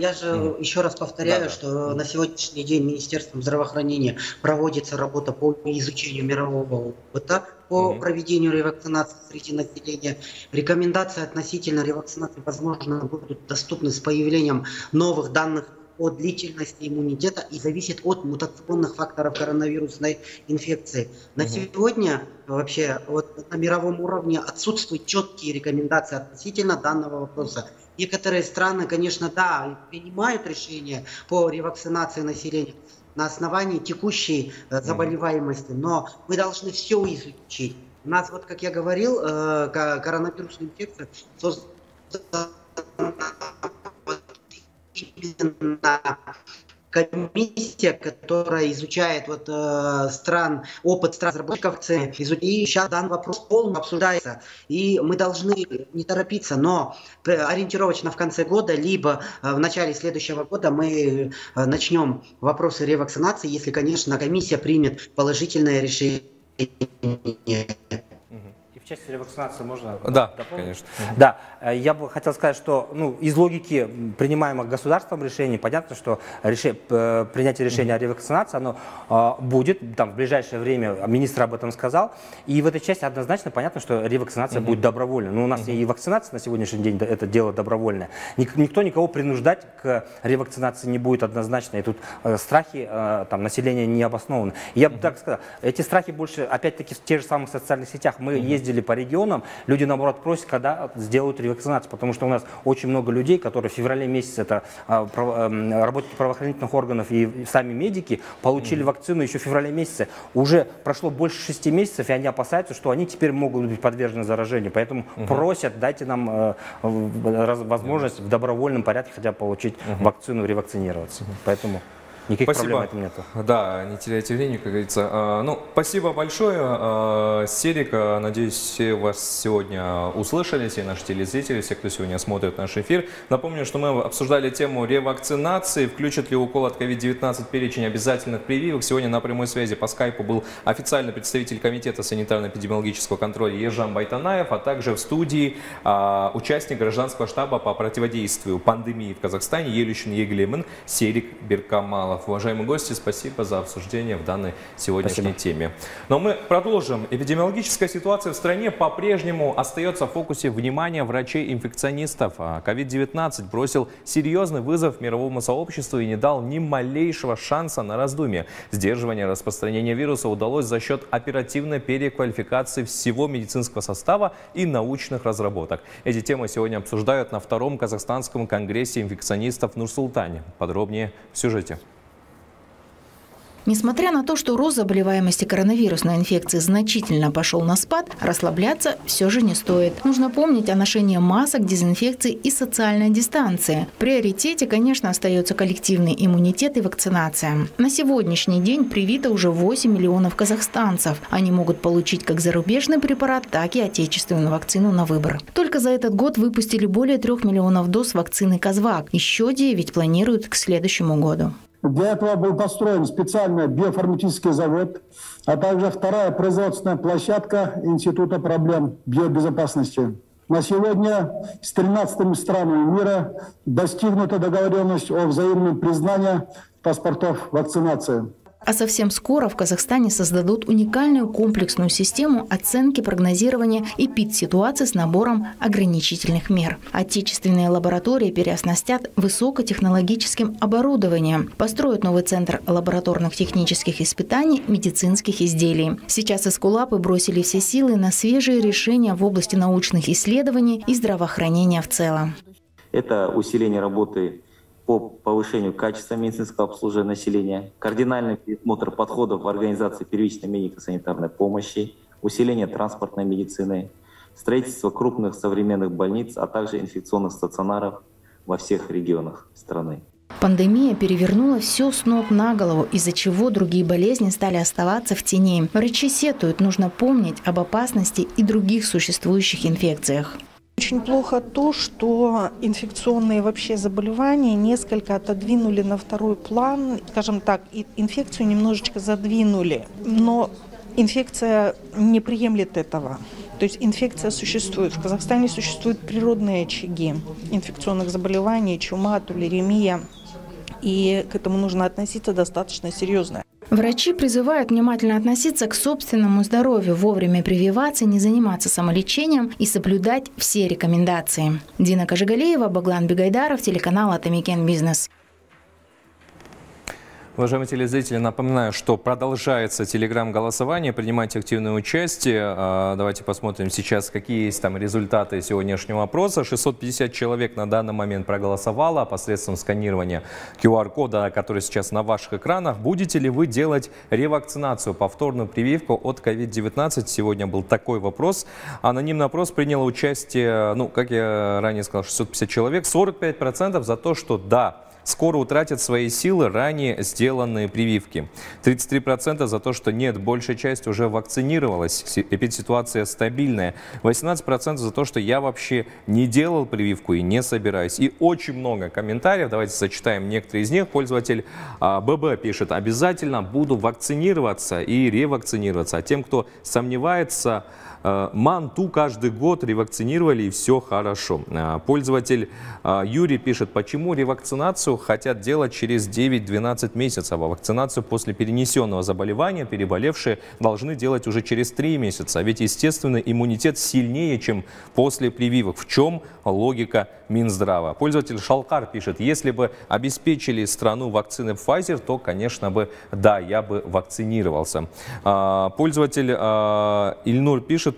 Я же еще раз повторяю, Да, да. что на сегодняшний день Министерством здравоохранения проводится работа по изучению мирового опыта по проведению ревакцинации среди населения. Рекомендации относительно ревакцинации, возможно, будут доступны с появлением новых данных о длительности иммунитета и зависит от мутационных факторов коронавирусной инфекции. На сегодня вообще вот на мировом уровне отсутствуют четкие рекомендации относительно данного вопроса. Некоторые страны, конечно, да, принимают решения по ревакцинации населения на основании текущей э, заболеваемости, но мы должны все изучить. У нас, вот как я говорил, э, ко- коронавирусная инфекция создана именно комиссия, которая изучает вот э, стран, опыт стран разработчиков. Изу- И сейчас данный вопрос полностью обсуждается. И мы должны не торопиться, но ориентировочно в конце года, либо э, в начале следующего года мы э, начнем вопросы ревакцинации, если, конечно, комиссия примет положительное решение. Части ревакцинации можно Да, дополнить? конечно. Да, э, я бы хотел сказать, что ну, из логики принимаемых государством решений понятно, что реше- п- принятие решения о ревакцинации оно а, будет, там в ближайшее время министр об этом сказал, и в этой части однозначно понятно, что ревакцинация будет добровольной. Ну, у нас и вакцинация на сегодняшний день это дело добровольное. Ник- никто никого принуждать к ревакцинации не будет однозначно, и тут э, страхи э, там, населения не обоснованы. Я бы так сказал, эти страхи больше, опять-таки, в тех же самых социальных сетях. Мы ездили по регионам, люди, наоборот, просят, когда сделают ревакцинацию, потому что у нас очень много людей, которые в феврале месяце, это а, эм, работники правоохранительных органов и сами медики, получили вакцину еще в феврале месяце. Уже прошло больше шести месяцев, и они опасаются, что они теперь могут быть подвержены заражению. Поэтому просят, дайте нам э, возможность в добровольном порядке хотя бы получить вакцину, ревакцинироваться. Поэтому никаких проблем в этом нету. Да, не теряйте времени, как говорится. А, Ну, спасибо большое. А, Серик, а, надеюсь, все вас сегодня услышали, все наши телезрители, все, кто сегодня смотрит наш эфир. Напомню, что мы обсуждали тему ревакцинации. Включат ли укол от COVID-19 перечень обязательных прививок? Сегодня на прямой связи по скайпу был официальный представитель Комитета санитарно-эпидемиологического контроля Ержан Байтанаев, а также в студии а, участник гражданского штаба по противодействию пандемии в Казахстане Елющин Еглемин Серик Беркамалов. Уважаемые гости, спасибо за обсуждение в данной сегодняшней Спасибо. теме. Но мы продолжим. Эпидемиологическая ситуация в стране по-прежнему остается в фокусе внимания врачей-инфекционистов. А COVID-19 бросил серьезный вызов мировому сообществу и не дал ни малейшего шанса на раздумье. Сдерживание распространения вируса удалось за счет оперативной переквалификации всего медицинского состава и научных разработок. Эти темы сегодня обсуждают на втором казахстанском конгрессе инфекционистов в Нур-Султане. Подробнее в сюжете. Несмотря на то, что рост заболеваемости коронавирусной инфекцией значительно пошел на спад, расслабляться все же не стоит. Нужно помнить о ношении масок, дезинфекции и социальной дистанции. В приоритете, конечно, остается коллективный иммунитет и вакцинация. На сегодняшний день привито уже 8 миллионов казахстанцев. Они могут получить как зарубежный препарат, так и отечественную вакцину на выбор. Только за этот год выпустили более 3 миллионов доз вакцины «Козвак». Еще 9 планируют к следующему году. Для этого был построен специальный биофармацевтический завод, а также вторая производственная площадка Института проблем биобезопасности. На сегодня с 13 странами мира достигнута договоренность о взаимном признании паспортов вакцинации. А совсем скоро в Казахстане создадут уникальную комплексную систему оценки прогнозирования эпид-ситуации с набором ограничительных мер. Отечественные лаборатории переоснастят высокотехнологическим оборудованием, построят новый центр лабораторных технических испытаний медицинских изделий. Сейчас эскулапы бросили все силы на свежие решения в области научных исследований и здравоохранения в целом. Это усиление работы по повышению качества медицинского обслуживания населения, кардинальный пересмотр подходов в организации первичной медико-санитарной помощи, усиление транспортной медицины, строительство крупных современных больниц, а также инфекционных стационаров во всех регионах страны. Пандемия перевернула все с ног на голову, из-за чего другие болезни стали оставаться в тени. Врачи сетуют, нужно помнить об опасности и других существующих инфекциях. Очень плохо то, что инфекционные вообще заболевания несколько отодвинули на второй план, скажем так, инфекцию немножечко задвинули, но инфекция не приемлет этого. То есть инфекция существует. В Казахстане существуют природные очаги инфекционных заболеваний, чума, тулеремия и к этому нужно относиться достаточно серьезно. Врачи призывают внимательно относиться к собственному здоровью, вовремя прививаться, не заниматься самолечением и соблюдать все рекомендации. Дина Кожегалеева, Баглан Бегайдаров, телеканал «Атамикен Бизнес». Уважаемые телезрители, напоминаю, что продолжается телеграм-голосование. Принимайте активное участие. А, давайте посмотрим сейчас, какие есть там результаты сегодняшнего опроса. 650 человек на данный момент проголосовало посредством сканирования QR-кода, который сейчас на ваших экранах. Будете ли вы делать ревакцинацию, повторную прививку от COVID-19? Сегодня был такой вопрос. Анонимный опрос приняло участие, ну, как я ранее сказал, 650 человек. 45% за то, что да, скоро утратят свои силы ранее сделанные прививки. 33% за то, что нет, большая часть уже вакцинировалась, эпидситуация стабильная. 18% за то, что я вообще не делал прививку и не собираюсь. И очень много комментариев, давайте зачитаем некоторые из них. Пользователь ББ а, пишет, обязательно буду вакцинироваться и ревакцинироваться. А тем, кто сомневается, Манту каждый год ревакцинировали и все хорошо. Э, пользователь э, Юрий пишет, почему ревакцинацию хотят делать через 9-12 месяцев, а вакцинацию после перенесенного заболевания переболевшие должны делать уже через 3 месяца. Ведь, естественно, иммунитет сильнее, чем после прививок. В чем логика Минздрава? Пользователь Шалкар пишет, если бы обеспечили страну вакцины Pfizer, то, конечно бы, да, я бы вакцинировался. Пользователь Ильнур пишет,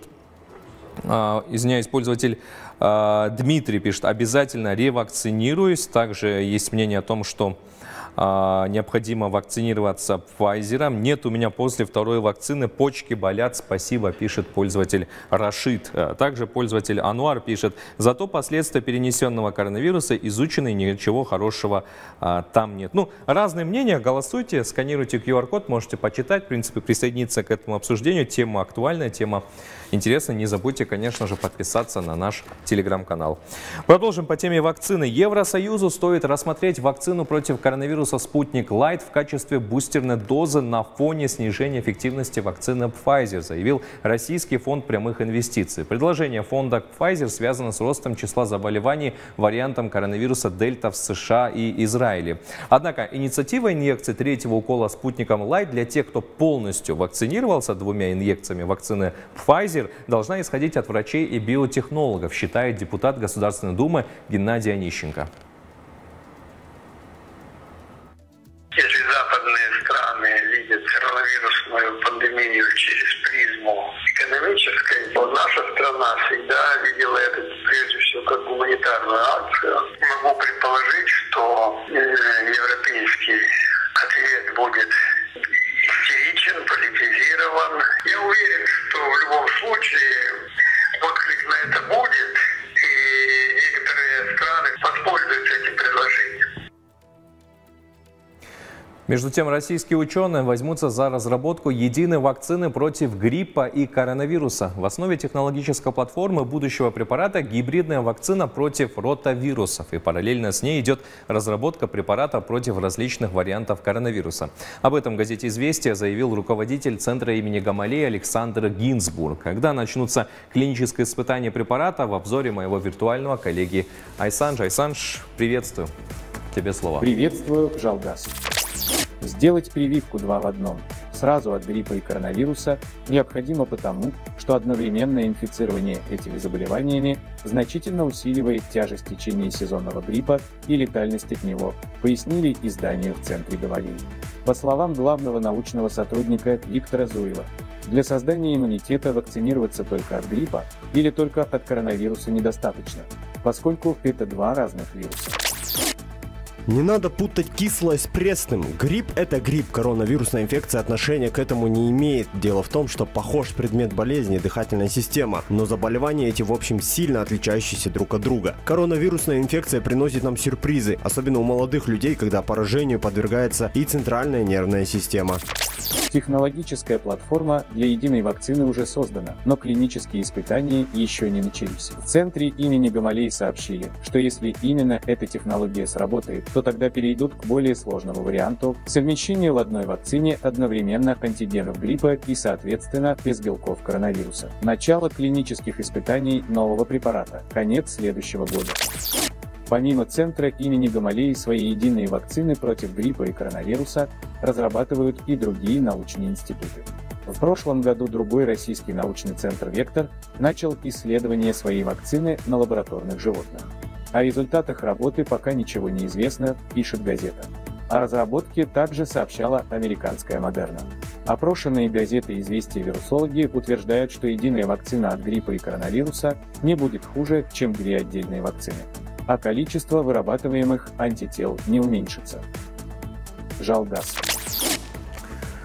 а, извиняюсь, пользователь а, Дмитрий пишет, обязательно ревакцинируюсь. Также есть мнение о том, что а, необходимо вакцинироваться Pfizer. Нет у меня после второй вакцины, почки болят, спасибо, пишет пользователь Рашид. А, также пользователь Ануар пишет, зато последствия перенесенного коронавируса изучены, ничего хорошего а, там нет. Ну, разные мнения, голосуйте, сканируйте QR-код, можете почитать, в принципе, присоединиться к этому обсуждению. Тема актуальная, тема интересная. Не забудьте, конечно же, подписаться на наш телеграм-канал. Продолжим по теме вакцины. Евросоюзу стоит рассмотреть вакцину против коронавируса вируса «Спутник Лайт» в качестве бустерной дозы на фоне снижения эффективности вакцины Pfizer, заявил Российский фонд прямых инвестиций. Предложение фонда Pfizer связано с ростом числа заболеваний вариантом коронавируса Дельта в США и Израиле. Однако инициатива инъекции третьего укола спутником Light для тех, кто полностью вакцинировался двумя инъекциями вакцины Pfizer, должна исходить от врачей и биотехнологов, считает депутат Государственной Думы Геннадий Онищенко. Коронавирусную пандемию через призму экономической, то наша страна всегда видела это прежде всего как гуманитарную акцию. Могу предположить, что э, европейский ответ будет истеричен, политизирован. Я уверен, что в любом случае отклик на это будет, и некоторые страны воспользуются этим предложением. Между тем, российские ученые возьмутся за разработку единой вакцины против гриппа и коронавируса. В основе технологической платформы будущего препарата гибридная вакцина против ротавирусов. И параллельно с ней идет разработка препарата против различных вариантов коронавируса. Об этом газете «Известия» заявил руководитель Центра имени Гамалея Александр Гинзбург. Когда начнутся клинические испытания препарата, в обзоре моего виртуального коллеги Айсанж. Айсанж, приветствую. Тебе слово. Приветствую, Жалгас. Сделать прививку два в одном сразу от гриппа и коронавируса необходимо потому, что одновременное инфицирование этими заболеваниями значительно усиливает тяжесть течения сезонного гриппа и летальность от него, пояснили изданию в Центре Гавалии. По словам главного научного сотрудника Виктора Зуева, для создания иммунитета вакцинироваться только от гриппа или только от коронавируса недостаточно, поскольку это два разных вируса. Не надо путать кислое с пресным. Грипп – это грипп. Коронавирусная инфекция отношения к этому не имеет. Дело в том, что похож предмет болезни – дыхательная система. Но заболевания эти, в общем, сильно отличающиеся друг от друга. Коронавирусная инфекция приносит нам сюрпризы, особенно у молодых людей, когда поражению подвергается и центральная нервная система. Технологическая платформа для единой вакцины уже создана, но клинические испытания еще не начались. В центре имени Гамалей сообщили, что если именно эта технология сработает, то тогда перейдут к более сложному варианту совмещения в одной вакцине одновременно антигенов гриппа и, соответственно, без белков коронавируса. Начало клинических испытаний нового препарата. Конец следующего года. Помимо центра имени Гамалеи свои единые вакцины против гриппа и коронавируса разрабатывают и другие научные институты. В прошлом году другой российский научный центр «Вектор» начал исследование своей вакцины на лабораторных животных. О результатах работы пока ничего не известно, пишет газета. О разработке также сообщала американская «Модерна». Опрошенные газеты «Известия» вирусологи утверждают, что единая вакцина от гриппа и коронавируса не будет хуже, чем две отдельные вакцины, а количество вырабатываемых антител не уменьшится. Жалгас.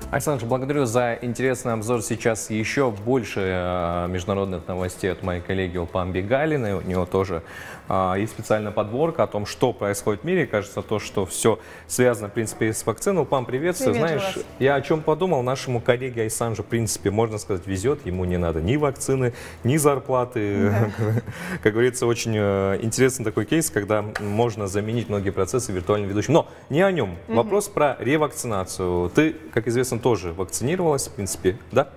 Александр, благодарю за интересный обзор. Сейчас еще больше э, международных новостей от моей коллеги Улпан Бегалиной. У него тоже есть специальная подборка о том, что происходит в мире. Кажется, то, что все связано, в принципе, с вакциной. Улпан, приветствую. Привет, Знаешь, вас. я о чем подумал. Нашему коллеге Айсанжу, в принципе, можно сказать, везет. Ему не надо ни вакцины, ни зарплаты. Как говорится, очень э, интересный такой кейс, когда можно заменить многие процессы виртуальным ведущим. Но не о нем. Мгм. Вопрос про ревакцинацию. Ты, как известно, тоже вакцинировалась, в принципе, да?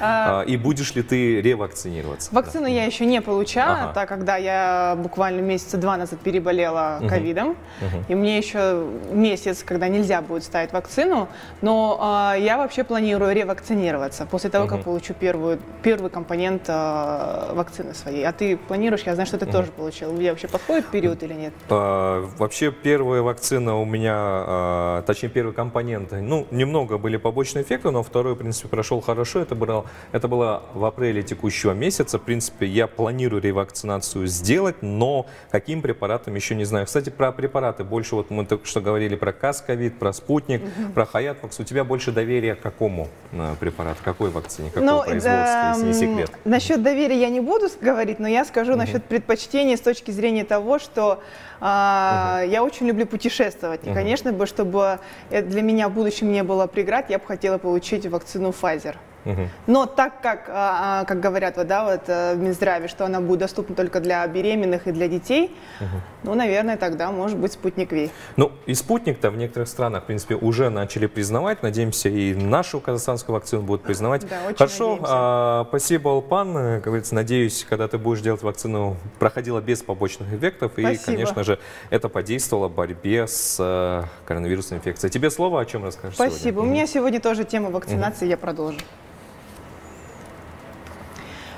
А, А, И будешь ли ты ревакцинироваться? Вакцину я еще не получала, Ага. так когда я буквально месяца два назад переболела ковидом. Мгм. И мне еще месяц, когда нельзя будет ставить вакцину. Но а, я вообще планирую ревакцинироваться после того, как Мгм. получу первую, первый компонент а, вакцины своей. А ты планируешь? Я знаю, что ты Мгм. тоже получил. У тебя вообще подходит период или нет? А, Вообще первая вакцина у меня, а, точнее первые компоненты, ну немного были побочные эффекты, но второй, в принципе, прошел хорошо. Это было, это было в апреле текущего месяца. В принципе, я планирую ревакцинацию сделать, но каким препаратом еще не знаю. Кстати, про препараты больше вот мы только что говорили про Касковид, про Спутник, Мгм. про Хаятвакс. У тебя больше доверия к какому э, препарату, какой вакцине, какого Ну, производства, если не секрет? Насчет доверия я не буду говорить, но я скажу Мгм. насчет предпочтений с точки зрения того, что а, я очень люблю путешествовать. И, конечно, бы, чтобы это для меня в будущем не было преград, я бы хотела получить вакцину Pfizer. Но так как, а, а, как говорят вот, да, вот, э, в Минздраве, что она будет доступна только для беременных и для детей, ну, наверное, тогда может быть спутник Ви. Ну, и спутник-то в некоторых странах, в принципе, уже начали признавать. Надеемся, и нашу казахстанскую вакцину будут признавать. Да, очень Хорошо, надеемся. а, спасибо, Алпан. Как говорится, надеюсь, когда ты будешь делать вакцину, проходила без побочных эффектов. И, Спасибо. конечно же, это подействовало в борьбе с э, коронавирусной инфекцией. Тебе слово, о чем расскажешь Спасибо. сегодня? У меня сегодня тоже тема вакцинации, я продолжу.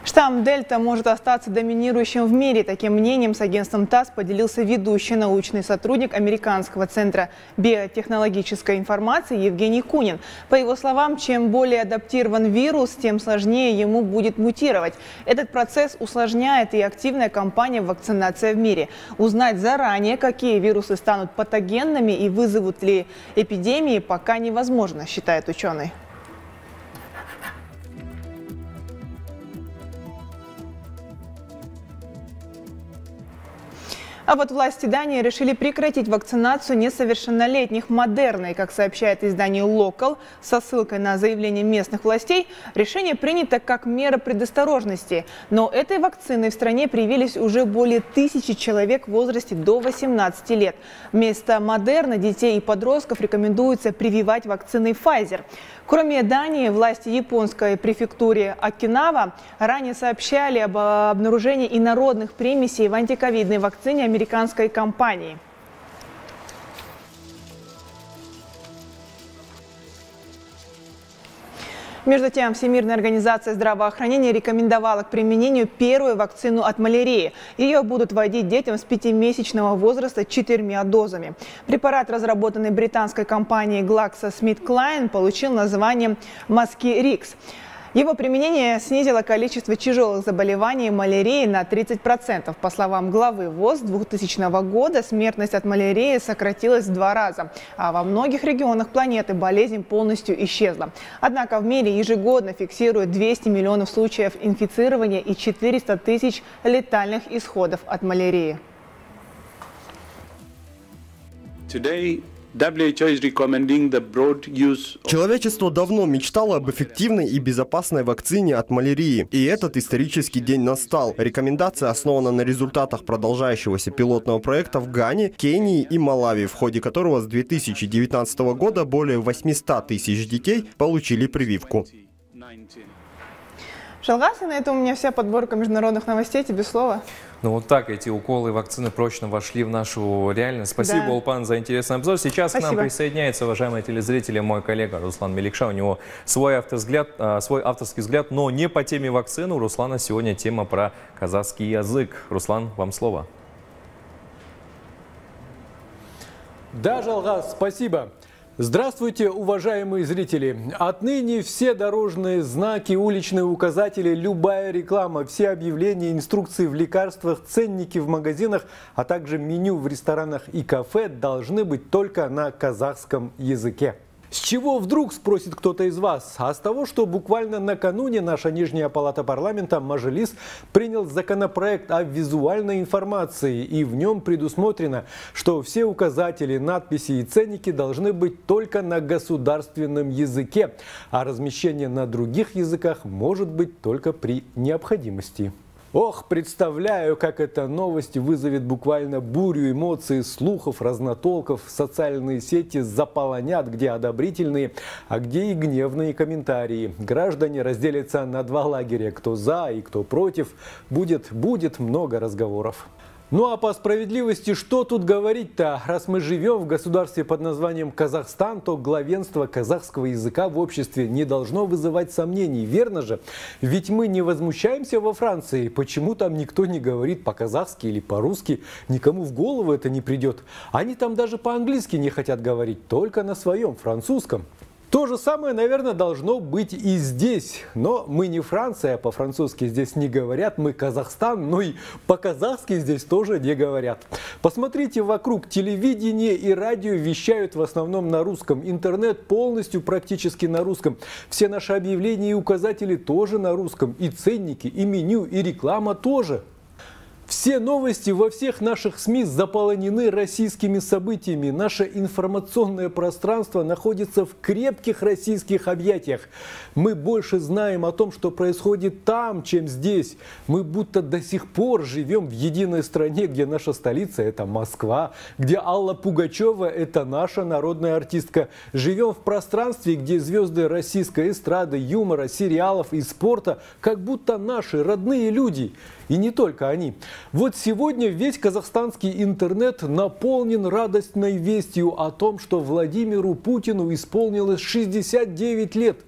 Штамм Дельта может остаться доминирующим в мире. Таким мнением с агентством ТАСС поделился ведущий научный сотрудник Американского центра биотехнологической информации Евгений Кунин. По его словам, чем более адаптирован вирус, тем сложнее ему будет мутировать. Этот процесс усложняет и активная кампания вакцинация в мире. Узнать заранее, какие вирусы станут патогенными и вызовут ли эпидемии, пока невозможно, считает ученый. А вот власти Дании решили прекратить вакцинацию несовершеннолетних Модерной. Как сообщает издание Local со ссылкой на заявление местных властей, решение принято как мера предосторожности. Но этой вакциной в стране привились уже более тысячи человек в возрасте до 18 лет. Вместо Модерна детей и подростков рекомендуется прививать вакциной Pfizer. Кроме Дании, власти японской префектуре Окинава ранее сообщали об обнаружении инородных примесей в антиковидной вакцине американской компании. Между тем, Всемирная организация здравоохранения рекомендовала к применению первую вакцину от малярии. Ее будут вводить детям с пятимесячного возраста четырьмя дозами. Препарат, разработанный британской компанией GlaxoSmithKline, получил название Маскирикс. Его применение снизило количество тяжелых заболеваний малярии на 30%. По словам главы ВОЗ, с 2000 года смертность от малярии сократилась в два раза, а во многих регионах планеты болезнь полностью исчезла. Однако в мире ежегодно фиксируют 200 миллионов случаев инфицирования и 400 тысяч летальных исходов от малярии. Today, WHO is recommending the broad use Человечество давно мечтало об эффективной и безопасной вакцине от малярии. И этот исторический день настал. Рекомендация основана на результатах продолжающегося пилотного проекта в Гане, Кении и Малави, в ходе которого с 2019 года более 800 тысяч детей получили прививку. Шалгас, и на этом у меня вся подборка международных новостей. Тебе слово. Ну вот так эти уколы и вакцины прочно вошли в нашу реальность. Спасибо, Да. Улпан, за интересный обзор. Сейчас к нам Спасибо. присоединяется, уважаемые телезрители, мой коллега Руслан Меликша. У него свой, автовзгляд, а, свой авторский взгляд, но не по теме вакцины. У Руслана сегодня тема про казахский язык. Руслан, вам слово. Да, Жалгаз, спасибо. Здравствуйте, уважаемые зрители! Отныне все дорожные знаки, уличные указатели, любая реклама, все объявления, инструкции в лекарствах, ценники в магазинах, а также меню в ресторанах и кафе должны быть только на казахском языке. С чего вдруг, спросит кто-то из вас? А с того, что буквально накануне наша Нижняя Палата Парламента Мажилис принял законопроект о визуальной информации. И в нем предусмотрено, что все указатели, надписи и ценники должны быть только на государственном языке. А размещение на других языках может быть только при необходимости. Ох, представляю, как эта новость вызовет буквально бурю эмоций, слухов, разнотолков. Социальные сети заполонят, где одобрительные, а где и гневные комментарии. Граждане разделятся на два лагеря, кто за и кто против. Будет, будет много разговоров. Ну а по справедливости, что тут говорить-то? Раз мы живем в государстве под названием Казахстан, то главенство казахского языка в обществе не должно вызывать сомнений, верно же? Ведь мы не возмущаемся во Франции, почему там никто не говорит по-казахски или по-русски, никому в голову это не придет. Они там даже по-английски не хотят говорить, только на своем французском. То же самое, наверное, должно быть и здесь. Но мы не Франция, а по-французски здесь не говорят. Мы Казахстан, но и по-казахски здесь тоже не говорят. Посмотрите вокруг. Телевидение и радио вещают в основном на русском. Интернет полностью практически на русском. Все наши объявления и указатели тоже на русском. И ценники, и меню, и реклама тоже. Все новости во всех наших СМИ заполонены российскими событиями. Наше информационное пространство находится в крепких российских объятиях. Мы больше знаем о том, что происходит там, чем здесь. Мы будто до сих пор живем в единой стране, где наша столица – это Москва, где Алла Пугачева – это наша народная артистка. Живем в пространстве, где звезды российской эстрады, юмора, сериалов и спорта как будто наши родные люди. И не только они. Вот сегодня весь казахстанский интернет наполнен радостной вестью о том, что Владимиру Путину исполнилось 69 лет.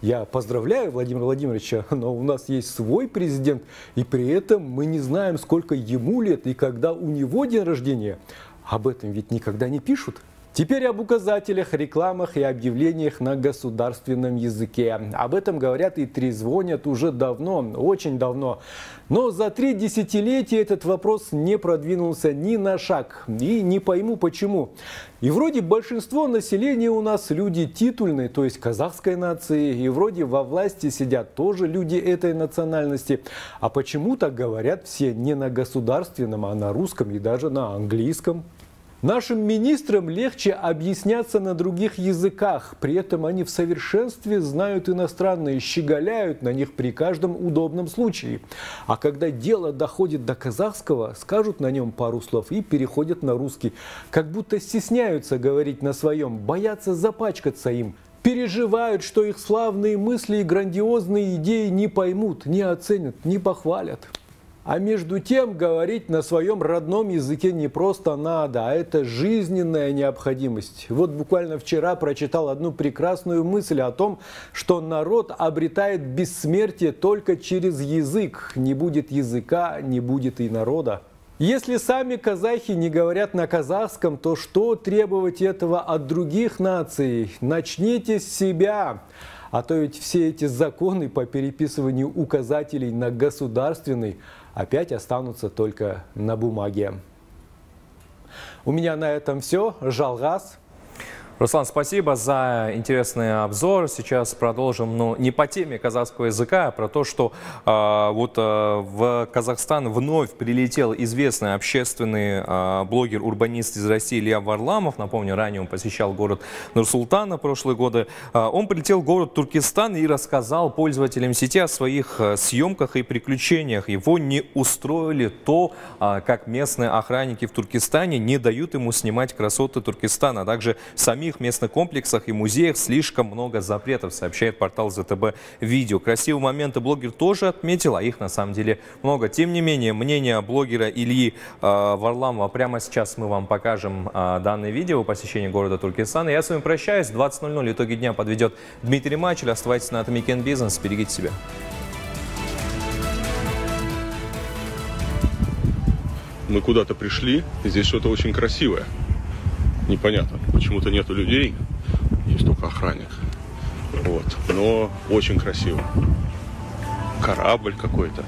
Я поздравляю Владимира Владимировича, но у нас есть свой президент, и при этом мы не знаем, сколько ему лет и когда у него день рождения. Об этом ведь никогда не пишут. Теперь об указателях, рекламах и объявлениях на государственном языке. Об этом говорят и трезвонят уже давно, очень давно. Но за три десятилетия этот вопрос не продвинулся ни на шаг. И не пойму почему. И вроде большинство населения у нас люди титульные, то есть казахской нации. И вроде во власти сидят тоже люди этой национальности. А почему так говорят все не на государственном, а на русском и даже на английском? Нашим министрам легче объясняться на других языках, при этом они в совершенстве знают иностранные, щеголяют на них при каждом удобном случае. А когда дело доходит до казахского, скажут на нем пару слов и переходят на русский. Как будто стесняются говорить на своем, боятся запачкаться им. Переживают, что их славные мысли и грандиозные идеи не поймут, не оценят, не похвалят. А между тем говорить на своем родном языке не просто надо, а это жизненная необходимость. Вот буквально вчера прочитал одну прекрасную мысль о том, что народ обретает бессмертие только через язык. Не будет языка, не будет и народа. Если сами казахи не говорят на казахском, то что требовать этого от других наций? Начните с себя. А то ведь все эти законы по переписыванию указателей на государственный опять останутся только на бумаге. У меня на этом все. Жалгас. Руслан, спасибо за интересный обзор. Сейчас продолжим, но не по теме казахского языка, а про то, что э, вот э, в Казахстан вновь прилетел известный общественный э, блогер-урбанист из России Илья Варламов. Напомню, ранее он посещал город Нур-Султан на прошлые годы. Э, он прилетел в город Туркестан и рассказал пользователям сети о своих съемках и приключениях. Его не устроили то, э, как местные охранники в Туркестане не дают ему снимать красоты Туркестана, а также самих других местных комплексах и музеях слишком много запретов, сообщает портал ЗТБ Видео. Красивые моменты блогер тоже отметил, а их на самом деле много. Тем не менее, мнение блогера Ильи э, Варламова прямо сейчас мы вам покажем э, данное видео посещения города Туркестана. Я с вами прощаюсь. 20.00 итоги дня подведет Дмитрий Мачель. Оставайтесь на Atomic Бизнес. Берегите себя. мы куда-то пришли, здесь что-то очень красивое непонятно. Почему-то нету людей, есть только охранник. Вот. Но очень красиво. Корабль какой-то.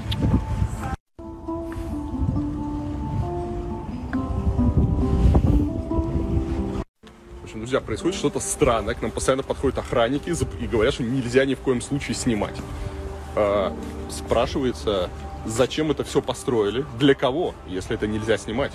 Общем, друзья, происходит что-то странное. К нам постоянно подходят охранники и говорят, что нельзя ни в коем случае снимать. А, спрашивается, зачем это все построили, для кого, если это нельзя снимать.